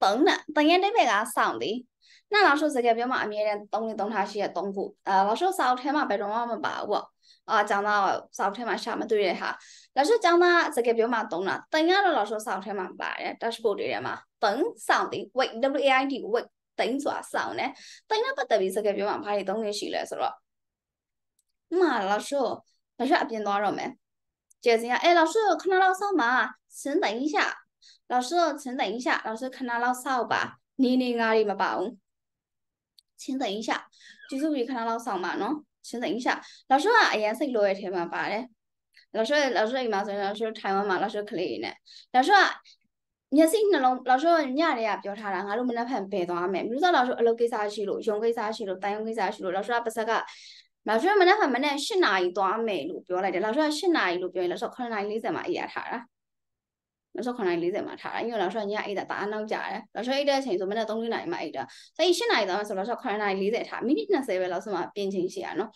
本呢，等下那边给他上的。那老师这个表嘛，每人懂的懂他些懂过。呃，老师少天嘛，白种我们把握。啊，讲到少天嘛，啥么对的哈。老师讲到这个表嘛懂了，等下了老师少天嘛把的，但是不对的嘛，本上的为 W A I D 为等抓上呢，等下不特别这个表嘛，把的懂的些了是了。妈，老师，老师那边多少没？就是呀，哎，老师，看到老师嘛，先等一下。老师，请等一下，老师看到老扫吧，你你哪里没包？请等一下，就是为看到老扫码喏，请等一下。老师啊，哎呀，谁落一天嘛罢了。老师，老师，嘛说，老师台湾嘛，老师可以呢。老师啊。ညစိနှလုံးလောက်ဆိုညတွေကပြောထားတာငါတို့မနှက်ဖန်ပယ်သွားမယ်မြို့သားလောက်ဆိုအလုပ်ကိစ္စရှိလို့ရုံကိစ္စရှိလို့တိုင်ရုံကိစ္စရှိလို့လောက်ဆိုပါစက်ကလောက်ဆိုမနှက်ဖန်မနဲ့8နာရီသွားမယ်လို့ပြောလိုက်တယ်လောက်ဆို8နာရီလို့ပြောရင်လောက်ဆို9နာရီ40မှာအေးရထားတာ လောက်ဆို9နာရီ40မှာထားတာညလောက်ဆိုညအိတ်တာတအားနောက်ကြတယ်လောက်ဆိုအိတ်တဲ့အချိန်ဆိုမနဲ့3နာရီမှအိတ်တာဆိုရင်8နာရီသွားမယ်ဆိုလောက်ဆို9နာရီ40ထားမိနစ်20ပဲလောက်ဆိုမှပြင်ချင်းရှိရနော်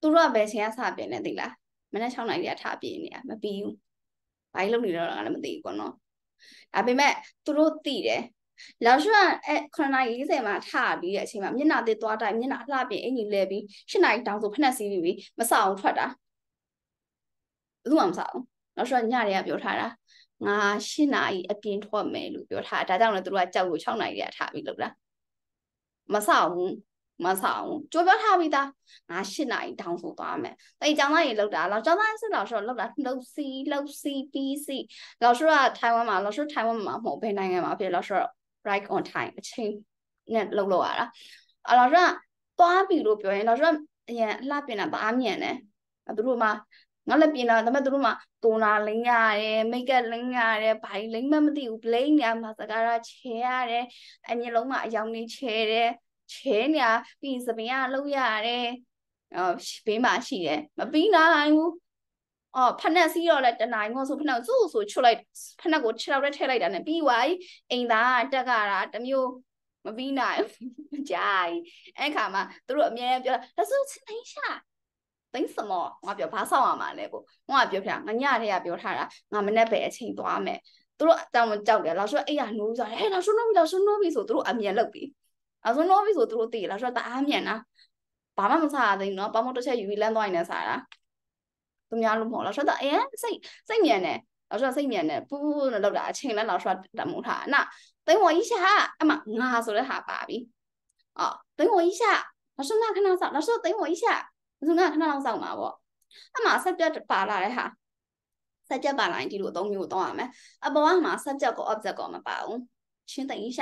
သူတို့ကဘယ်ချိန်ကစပြင်လဲသိလားမနဲ့6နာရီကထားပြင်နေရမပြီးဘူးဘာကြီးလုပ်နေတော့လည်းမသိဘူးပေါ့နော်ဒါပေမဲ့သူတို့သိတယ်လောက်ရှုကအဲ9နာရီ40မှာထပြီးတဲ့အချိန်မှာမျက်နှာသေးသွားတိုင်းမျက်နှာလှပြင်အင်ကြီးလဲပြီး10နာရီတောင်ဆိုဖက်နှက်စီးပြီးမစအောင်ထွက်တာဘယ်သူမှမစအောင်လောက်ရှုကညတွေကပြောထားတာ ငါ10နာရီအပြင်ထွက်မယ်လို့ပြောထားဒါကြောင့်လည်းသူတို့ကကြောက်လို့6နာရီတည်းထပြီးလုပ်တာမစအောင်မဆောင်ကြိုးပြောထားပြီးသားငါ8နာရီတောင်းဆိုသွားမယ်။အဲ့ကျောင်းသားရေလောက်တာလောက်ကျောင်းသားစစ်လောက်ဆိုလောက်တာလောက်စီလောက်စီ PC လောက်ဆိုကထိုင်ဝမ်မှာလောက်ဆိုထိုင်ဝမ်မှာမဟုတ်ဘယ်နိုင်ငံမှာဖြစ်လောက်ဆို right on time အချိန်နဲ့လောက်လောက်ရတာ။အဲ့လောက်ဆိုသွားပြီလို့ပြောရင်လောက်ဆိုအရင်လှပြင်တာတအားမြန်တယ်။သူတို့မှ ငါလည်းပြင်တာဒါပေမဲ့သူတို့မှတိုနာလိမ့်ရတယ်မိတ်ကပ်လိမ့်ရတယ်ဘာလိမ့်မှမသိဘူး blame ညာမှာစကားရချဲရတယ်အမျက်လုံးမှာအယောင်ကြီးချဲတယ်ချဲညာပြီးစပင်ကလှုပ်ရတယ်အော်ဘေးမှာရှိတယ်မပြီးနိုင်ဘူးအော်ဖက်နှက်စီးတော့လဲတနိုင်ငေါဆိုဖက်နှက်စုဆိုချွတ်လိုက်ဖက်နှက်ကိုခြေထောက်နဲ့ထည့်လိုက်တာနဲ့ပြီးသွားပြီအိမ်သားတက်ကတာတမျိုးမပြီးနိုင်မကြိုက်အဲ့ခါမှာသူတို့အမြဲပြောဒါဆိုချင်းတိုင်းရှာ သိမ့်စမောငါပြောဘာဆောင်ရမှာလဲကိုဟိုကပြောပြငညတဲ့ကပြောထားတာငါမနဲ့ပဲအချိန်သွားမယ်သူတို့အတောင်ကြောက်တယ်လောက်ရှုအဲ့ရနိုးစားတယ်ဟဲ့လောက်ရှုနိုးပြီလောက်ရှုနိုးပြီဆိုသူတို့အမြန်လောက်ပြီလောက်ရှုနိုးပြီဆိုသူတို့တည်လောက်ရှုတအားမြန်တာဘာမှမစားရသေးဘူးเนาะပေါမတစ်ချက်ယူပြီးလမ်းသွားရင်လည်းစားတာသူများလို့မဟုတ်လောက်ရှုတအရင်စိတ်စိတ်မြန်တယ်လောက်ရှုစိတ်မြန်တယ်ပူပူနဲ့လောက်တာအချိန်လည်းလောက်ရှုတမုန်းထားအနသိမ့်ဝကြီးရှာအမငါဆိုတဲ့ဟာပါပြီအော်သိမ့်ဝကြီးရှာလောက်ရှုငါခဏစားလောက်ရှုသိမ့်ဝကြီးရှာ 下老师ငါခဏလောက်စောင့်ပါပေါ့အမဆက်ပြတ်ပါလာတဲ့ဟာဆက်ပြတ်ပါလာရင်ဒီလိုအသုံးမျိုးသုံးရမယ်အပေါ်ကမှာဆက်ပြတ်ကို object ကိုမပါဘူးချင်း等一下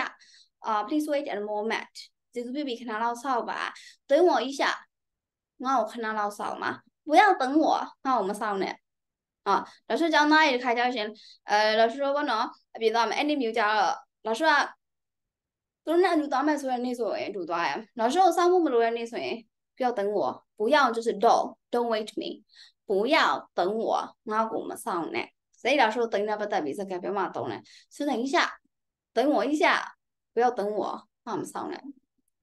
啊，please wait a moment。ကျေးဇူးပြုပြီးခဏလောက်ဆောက်ပါ等我一下ငါ့ကိုခဏလောက်ဆောက်မှာ不要等我ငါ့ကိုမဆောက်နဲ့啊老师ကျောင်းသားတွေခါကြရှင်အဲ老师ဘောနော်အပြင်သွားမယ်အဲ့ဒီမျိုးကြတော့老师ကသူတို့နဲ့အတူသွားမယ်ဆိုရင်နေ့ဆိုရင်အတူသွားရ老师ကိုစောင့်ဖို့မလိုတဲ့နေ့ဆိုရင်不要等我 不要就是 don't don't wait me 不要等我ငါ့ကိုမဆောက်နဲ့စိတ်老师等တဲ့ပတ်သက်ပြီးစကားပြောမှတုံးတယ်是等一下等我一下不要等我ငါမဆောင်နဲ့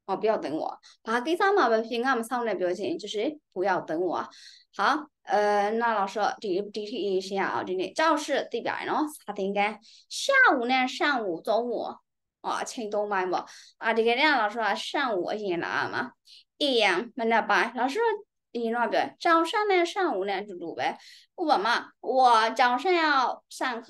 哦不要等我ဘာကိစ္စမှာပဲဖြစ်ငါမဆောင်နဲ့ပြောချင်就是不要等我好呃那老师ဒီဒီထီရှင်းရအောင်ဒီနေ့教室သိပြရနော်စာသင်ခန်း下午နဲ့上午中午哦အချိန်သုံးပိုင်းပေါ့အာဒီကနေ့老师က上午အရင်လာမှာ 一样မနက်ပိုင်း老师အရင်တော့ပြော早上နဲ့上午နဲ့အတူတူပဲဥပမာ我早上要上课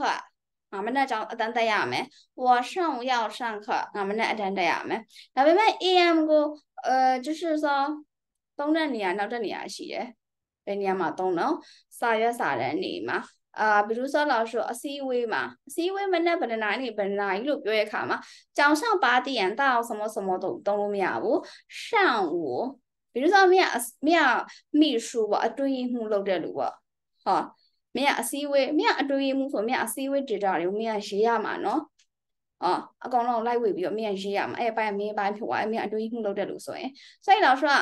ငါမနေ့ကြောင့်အတန်းတက်ရမယ်။我上午要上课ငါမနေ့အတန်းတက်ရမယ်။ဒါပေမဲ့ AM ကို呃就是说သုံးတဲ့နေရာနောက်တဲ့နေရာရှိတယ်။ဘယ်နေရာမှာသုံးတော့စာရွက်စာတမ်းနေမှာ အာဘီရူဆော့လောက်ဆိုအစည်းအဝေးမှာအစည်းအဝေးမနဲ့ဘယ်နှနာရီနေဘယ်နှနာရီလို့ပြောရခါမှာကြောင်ဆောင်ပါတီရန်တအောင်စမောစမောတို့တုံးလို့မရဘူးရှောင်းကိုဘီရူဆော့မြတ်မြတ်မိရှူပေါ့အတွင်းမှုလုပ်တဲ့လူပေါ့ဟောမြတ်အစည်းအဝေးမြတ်အတွင်းမှုဆိုမြတ်အစည်းအဝေး data တွေကိုမြတ်ရေးရမှာနော်အော်အကောင်လုံးလိုက်ဝေပြီးတော့မြင်ရေးရမှာအဲ့ပိုင်းမင်းပိုင်းဖြစ်သွားတယ်မြင်အတွင်းမှုလုပ်တဲ့လူဆိုရင်စိတ်တော်ဆိုက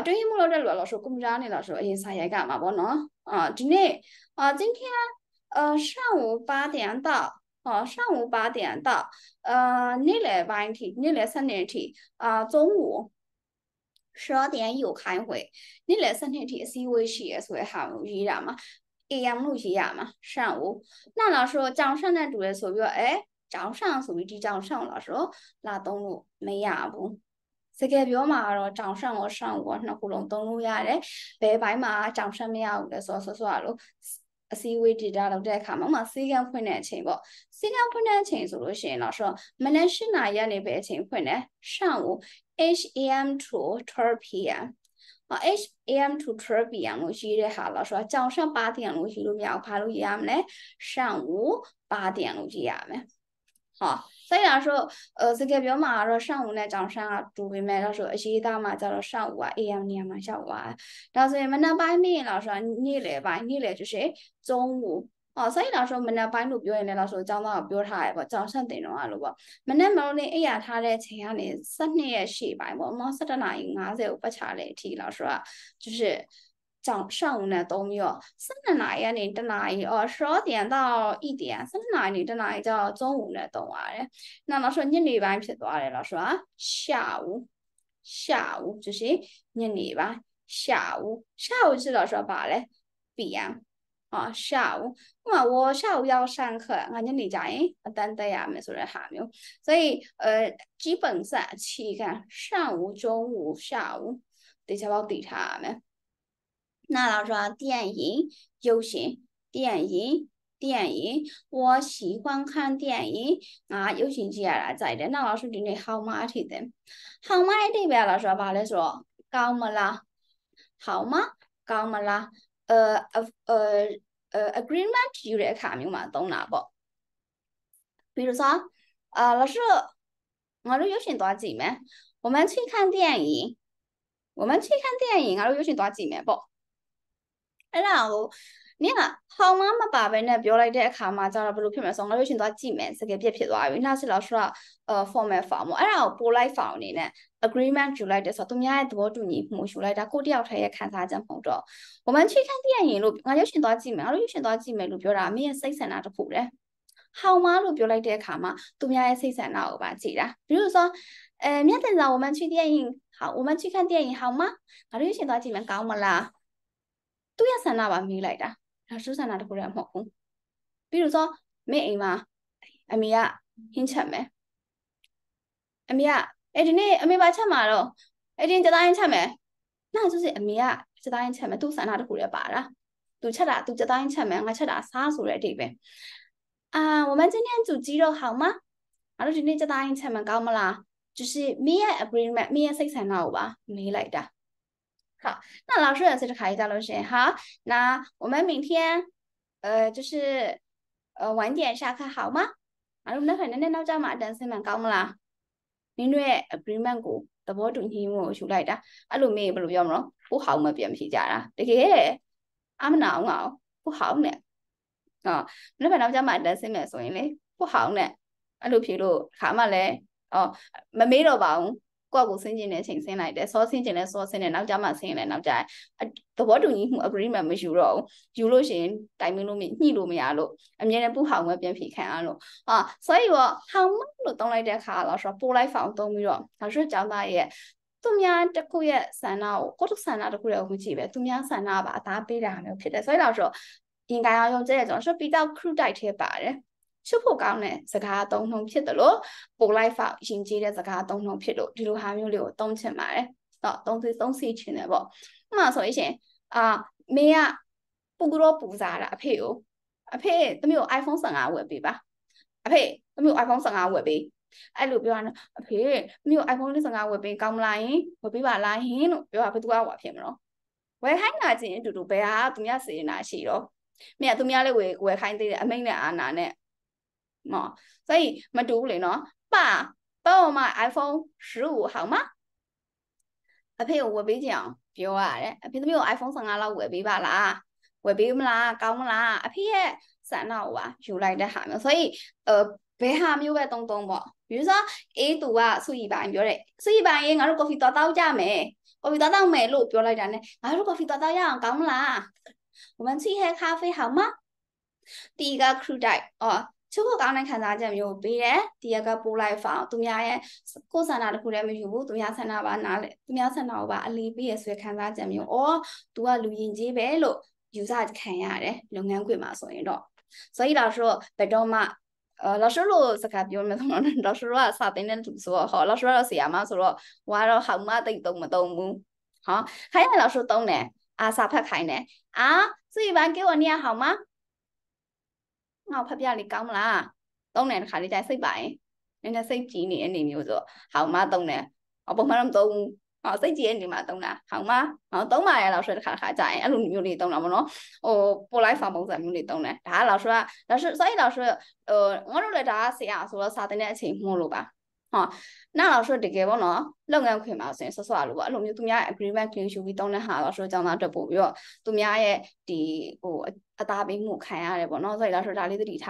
အတွင်းမှုလုပ်တဲ့လူကတော့ဆိုကွန်ပျူတာနဲ့တော့ဆိုအရင်စာရိုက်ကမှာပေါ့နော် 啊之内啊，今天呃上午八点到。哦，上午八点到，呃，你来八点，你来三点体，啊、呃，中午十二点有开会，你来三点体 C 位是也是很一样嘛，一样不一样嘛。上午，那老师早上的主任说，哎，早上属于这早上老师，那中午没呀不？ စကယ်ပြောမှာတော့ကြောင်ရှန့်ကိုရှန့်ကိုနှစ်ခုလုံးသုံးလို့ရတယ်။ဘယ်ဘိုင်းမှာကြောင်ရှန့်မရဘူးလဲဆိုတော့ဆိုဆိုရလို့အစည်းအဝေး data လောက်တဲ့အခါမှာမှစီကံဖွင့်တဲ့အချိန်ပေါ့။စီကံဖွင့်တဲ့အချိန်ဆိုလို့ရှိရင်တော့ဆိုတော့မနက်၈နာရီကနေပဲအချိန်ဖွင့်တယ်။ရှန့်ကို HAM to 12 PM ဟော HAM to 12 PM လို့ရေးတဲ့ဟာလို့ဆိုတော့ကြောင်ရှန့်8点လို့ရေးလို့မရဘူး။ဘာလို့ရေးရမလဲ။ရှန့်ကို8点လို့ရေးရမယ်။ 哈。虽然说，呃，这个比较嘛，说上午呢，早上啊，读不买，他说一大嘛，叫做上午啊，一样两嘛，下午啊，但是们那班面老师你来吧，你来就是中午。哦，所以老师们那班都表演的老师讲到表态不，早上点钟啊，如果们那毛呢，哎呀，他的前两年十年也失败，我毛十的那有伢子有不差的，提老师啊，就是。 ကိုပတ်ချတဲ့အထိလာဆိုတော့就是早上午呢都没有，三点哪一呢？的哪一哦，十二点到一点，三点哪一的哪一叫中午呢？懂啊嘞？那老师你礼拜撇多少嘞？老师啊，下午，下午就是你礼拜下午，下午是老师把嘞，必然啊，下午，那我下午要上课，俺你理解？等等呀，没说的还没有，所以呃，基本上期间上午、中午、下午，得下包对他们。 那老师，电影、游戏、电影、电影，我喜欢看电影啊。游戏接下来再的，那老师今天好吗？提的，好吗？这边老师把来说，高么啦？好吗？高么啦？呃呃呃呃，agreement 有点卡明嘛，懂哪不？比如说，啊，老师，我这有些多几没？我们去看电影，我们去看电影，我这有些多几没不？ အဲ့ဒါကိုနင်ကဟောင်းမမပါပဲနဲ့ပြောလိုက်တဲ့အခါမှာကျတော့ဘယ်လိုဖြစ်မလဲဆိုတော့ငါတို့ရှင်သွားကြည့်မယ်စကားပြက်ဖြစ်သွားပြီနောက်ဆက်လောက်ဆိုတော့ formal form ပေါ့အဲ့ဒါကိုပိုလိုက် form အနေနဲ့ agreement ယူလိုက်တယ်ဆိုတော့သူများရဲ့သဘောတူညီမှုယူလိုက်တာကိုတယောက်ထဲရဲ့ခံစားချက်မဟုတ်တော့ဘမန်ချီခံသိရရင်လို့ငါတို့ရှင်သွားကြည့်မယ်ငါတို့ရှင်သွားကြည့်မယ်လို့ပြောတာမင်းရဲ့စိတ်ဆန္ဒတစ်ခုတည်းဟောင်းမလို့ပြောလိုက်တဲ့အခါမှာသူများရဲ့စိတ်ဆန္ဒကိုပါကြည့်တာပြီးလို့ဆိုအဲမြတ်တင်စာဝမန်ချီတည်ရင်ဟာဝမန်ချီခံတည်ရင်ဟောင်းမငါတို့ရှင်သွားကြည့်မယ်ကောင်းမလား သူ့ရဲ့ဆန္ဒပါမေးလိုက်တာဒါသူ့ဆန္ဒတခုတည်းမဟုတ်ဘူးပြီးတော့ဆိုမင်းအိမ်မှာအမေကဟင်းချက်မယ်အမေကအဲ့ဒီနေ့အမေပါချက်မှာတော့အဲ့ဒီကြတိုင်းချက်မယ်那就是အမေကကြတိုင်းချက်မယ်သူ့ဆန္ဒတခုတည်းပါတာသူချက်တာသူကြတိုင်းချက်မယ်ငါချက်တာစားဆိုတဲ့အဓိပ္ပာယ်啊我们今天煮鸡肉好吗ငါတို့ဒီနေ့ကြတိုင်းချက်မယ်ကောင်းမလား就是မင်းရဲ့ agreement မင်းရဲ့စိတ်ဆန္ဒကိုပါမေးလိုက်တာ 好，那老师也是卡一下老师，好，那我们明天呃就是呃晚点下课好吗？啊，那可能那နောက်ကြမှာအတန်းစင်မှန်ကောင်းမလားမင်းတို့ရဲ့ agreement ကိုသဘောတူညီမှုကိုယူလိုက်တာအဲ့လိုမေးဘယ်လိုပြောမလို့不好မပြန်ဖြစ်ကြတာတကယ်အမနာအောင်အောင်不好နဲ့ဟောနောက်ခါနောက်ကြမှာအတန်းစင်မယ်ဆိုရင်လေ不好နဲ့အဲ့လိုဖြေလို့ခါမှလည်းဩမမေးတော့ပါဘူး ကိုယ့်အကိုဆင်းကျင်တဲ့အချိန်ဆင်းလိုက်တယ်စောဆင်းကျင်လဲစောဆင်းတယ်နောက်ကြမှဆင်းလဲနောက်ကြသဘောတူညီမှု agreement မယူတော့ဘူးယူလို့ရှိရင်တိုင်မင်းလို့မညှိလို့မရလို့အမြဲတမ်းပူဟောင်ပဲပြန်ဖြေခံရလို့ဟာဆို以တော့ how much လို့တောင်းလိုက်တဲ့အခါလာဆိုတော့ pull life form သုံးပြီးတော့နောက်ရွှေကျောင်းသားရဲ့သူများတခုရဲ့ဆန္ဒကိုကိုယ့်တို့ဆန္ဒတခုရဲ့ကိုကြည့်ပဲသူများဆန္ဒပါအသားပေးတာမျိုးဖြစ်တယ်ဆို以တော့ဆိုတော့အင်္ဂါရောရုံကျဲကျွန်တော်ဆိုပြီးတော့ crew type ထဲပါတယ် ရှုပ်ဖို့ကောင်းတဲ့စကားအသုံးနှုန်းဖြစ်တယ်လို့ပိုလိုက်ဖောက်ရင်ကြီးတဲ့စကားအသုံးနှုန်းဖြစ်လို့ဒီလိုဟာမျိုးလေးကိုသုံးချင်ပါတယ်တော့သုံးစီသုံးစီချင်တယ်ပေါ့ဥပမာဆိုရင်အာမင်းကပူကတော့ပူစားတာအဖေကိုအဖေသမီးကို iPhone 15ဝယ်ပေးပါအဖေသမီးကို iPhone 15ဝယ်ပေးအဲ့လိုပြောရင်အဖေသမီးကို iPhone 15ဝယ်ပေးကောင်းမလားယင်ဝယ်ပေးပါလားဟင်းလို့ပြောတာဘယ်သူကဝယ်ဖြစ်မလို့ဝယ်ခိုင်းတာချင်းအတူတူဘယ်ဟာသူများစေနာရှိတော့မင်းကသူများလေးဝယ်ဝယ်ခိုင်းသေးတယ်အမိန့်နဲ့အာနာနဲ့ 哦，所以没读了呢。爸，帮我买 iPhone 十五好吗？အဖေကိုဝယ်ပေးကြအောင်ပြောရတယ်အဖေသမီးကို iPhone 15လောက်ဝယ်ပေးပါလားဝယ်ပေးမလားကောင်းမလားအဖေရဲ့ဆန္ဒကိုပါယူလိုက်တဲ့ဟာမျိုး所以呃ဘယ်ဟာမျိုးပဲတုံးတုံးပေါ့比如说 A တူကစုရီပိုင်းပြောတယ်စုရီပိုင်းရေငါတို့ coffee တော့တောက်ကြမယ် coffee တော့တောက်မယ်လို့ပြောလိုက်တာ ਨੇ ငါတို့ coffee တော့တောက်ရအောင်ကောင်းမလား我们去喝咖啡好吗第一个 crew 带哦 ချိုးဖို့ကောင်းတဲ့ခံစားချက်မျိုးပေးတယ်ဒီရက်ကပို့လိုက်ဖာသူများရဲ့ကိုယ်ဆန္ဒတစ်ခုတည်းမယူဘူးသူများဆန္ဒပါနားလေသူများဆန္ဒကိုပါအလီပေးရဆိုတဲ့ခံစားချက်မျိုးအော် तू ကလူရင်ကြီးပဲလို့ယူဆခံရတယ်လုပ်ငန်းခွင်မှာဆိုရင်တော့所以老师ဘယ်တော့မှ呃，老师咯，စကားပြောမယ်ဆိုတော့老师ကစာသင်တဲ့သူဆိုတော့ဟော老师ကတော့ဆရာမဆိုတော့ဝါတော့ဟောက်မတိတ်တုံမတုံဘူးဟောခိုင်းတယ်老师တုံးတယ်အာစာဖတ်ခိုင်းတယ်အာ自己班给我念好吗 ငါ့ဖတ်ပြလေးကောင်းမလားတုံးတယ်တစ်ခါလေးတိုင်းစိတ်ပါရင်နည်းနည်းစိတ်ကြည်နေအနေမျိုးဆိုဟောက်မတုံးတယ်အပုံမှန်တော့မတုံးဘူးဟောစိတ်ကြည်နေမှာတုံးတာဟောက်မဟောတုံးပါရဲ့လောက်ဆွဲတစ်ခါတစ်ခါကြာရင်အဲ့လိုမျိုးလေးတုံးတာပေါ့နော်ဟိုပိုလိုက်ဖောင်ပုံစံမျိုးလေးတုံးတယ်ဒါကလောက်ဆွဲလောက်ဆွဲ所以လောက်ဆွဲဟိုငါတို့လည်းဒါကဆရာဆိုတော့စာသင်တဲ့အချိန်မှုလို့ပါ ဟောနောက်လောက်ဆိုတကယ်ပေါ့နော်လုပ်ငန်းခွင်မှာဆိုရင်ဆော့ဆော့လို့ပေါ့အဲ့လိုမျိုးသူများ agreement ကလေးယူပြီးတောင်းတဲ့ဟာတော့ဆိုကြောင်းသားတက်ပို့ပြီးတော့သူများရဲ့ဒီဟိုအသားပေးမှုခံရတယ်ပေါ့နော်ဆိုတော့လောက်ဆိုဒါလေးသတိထား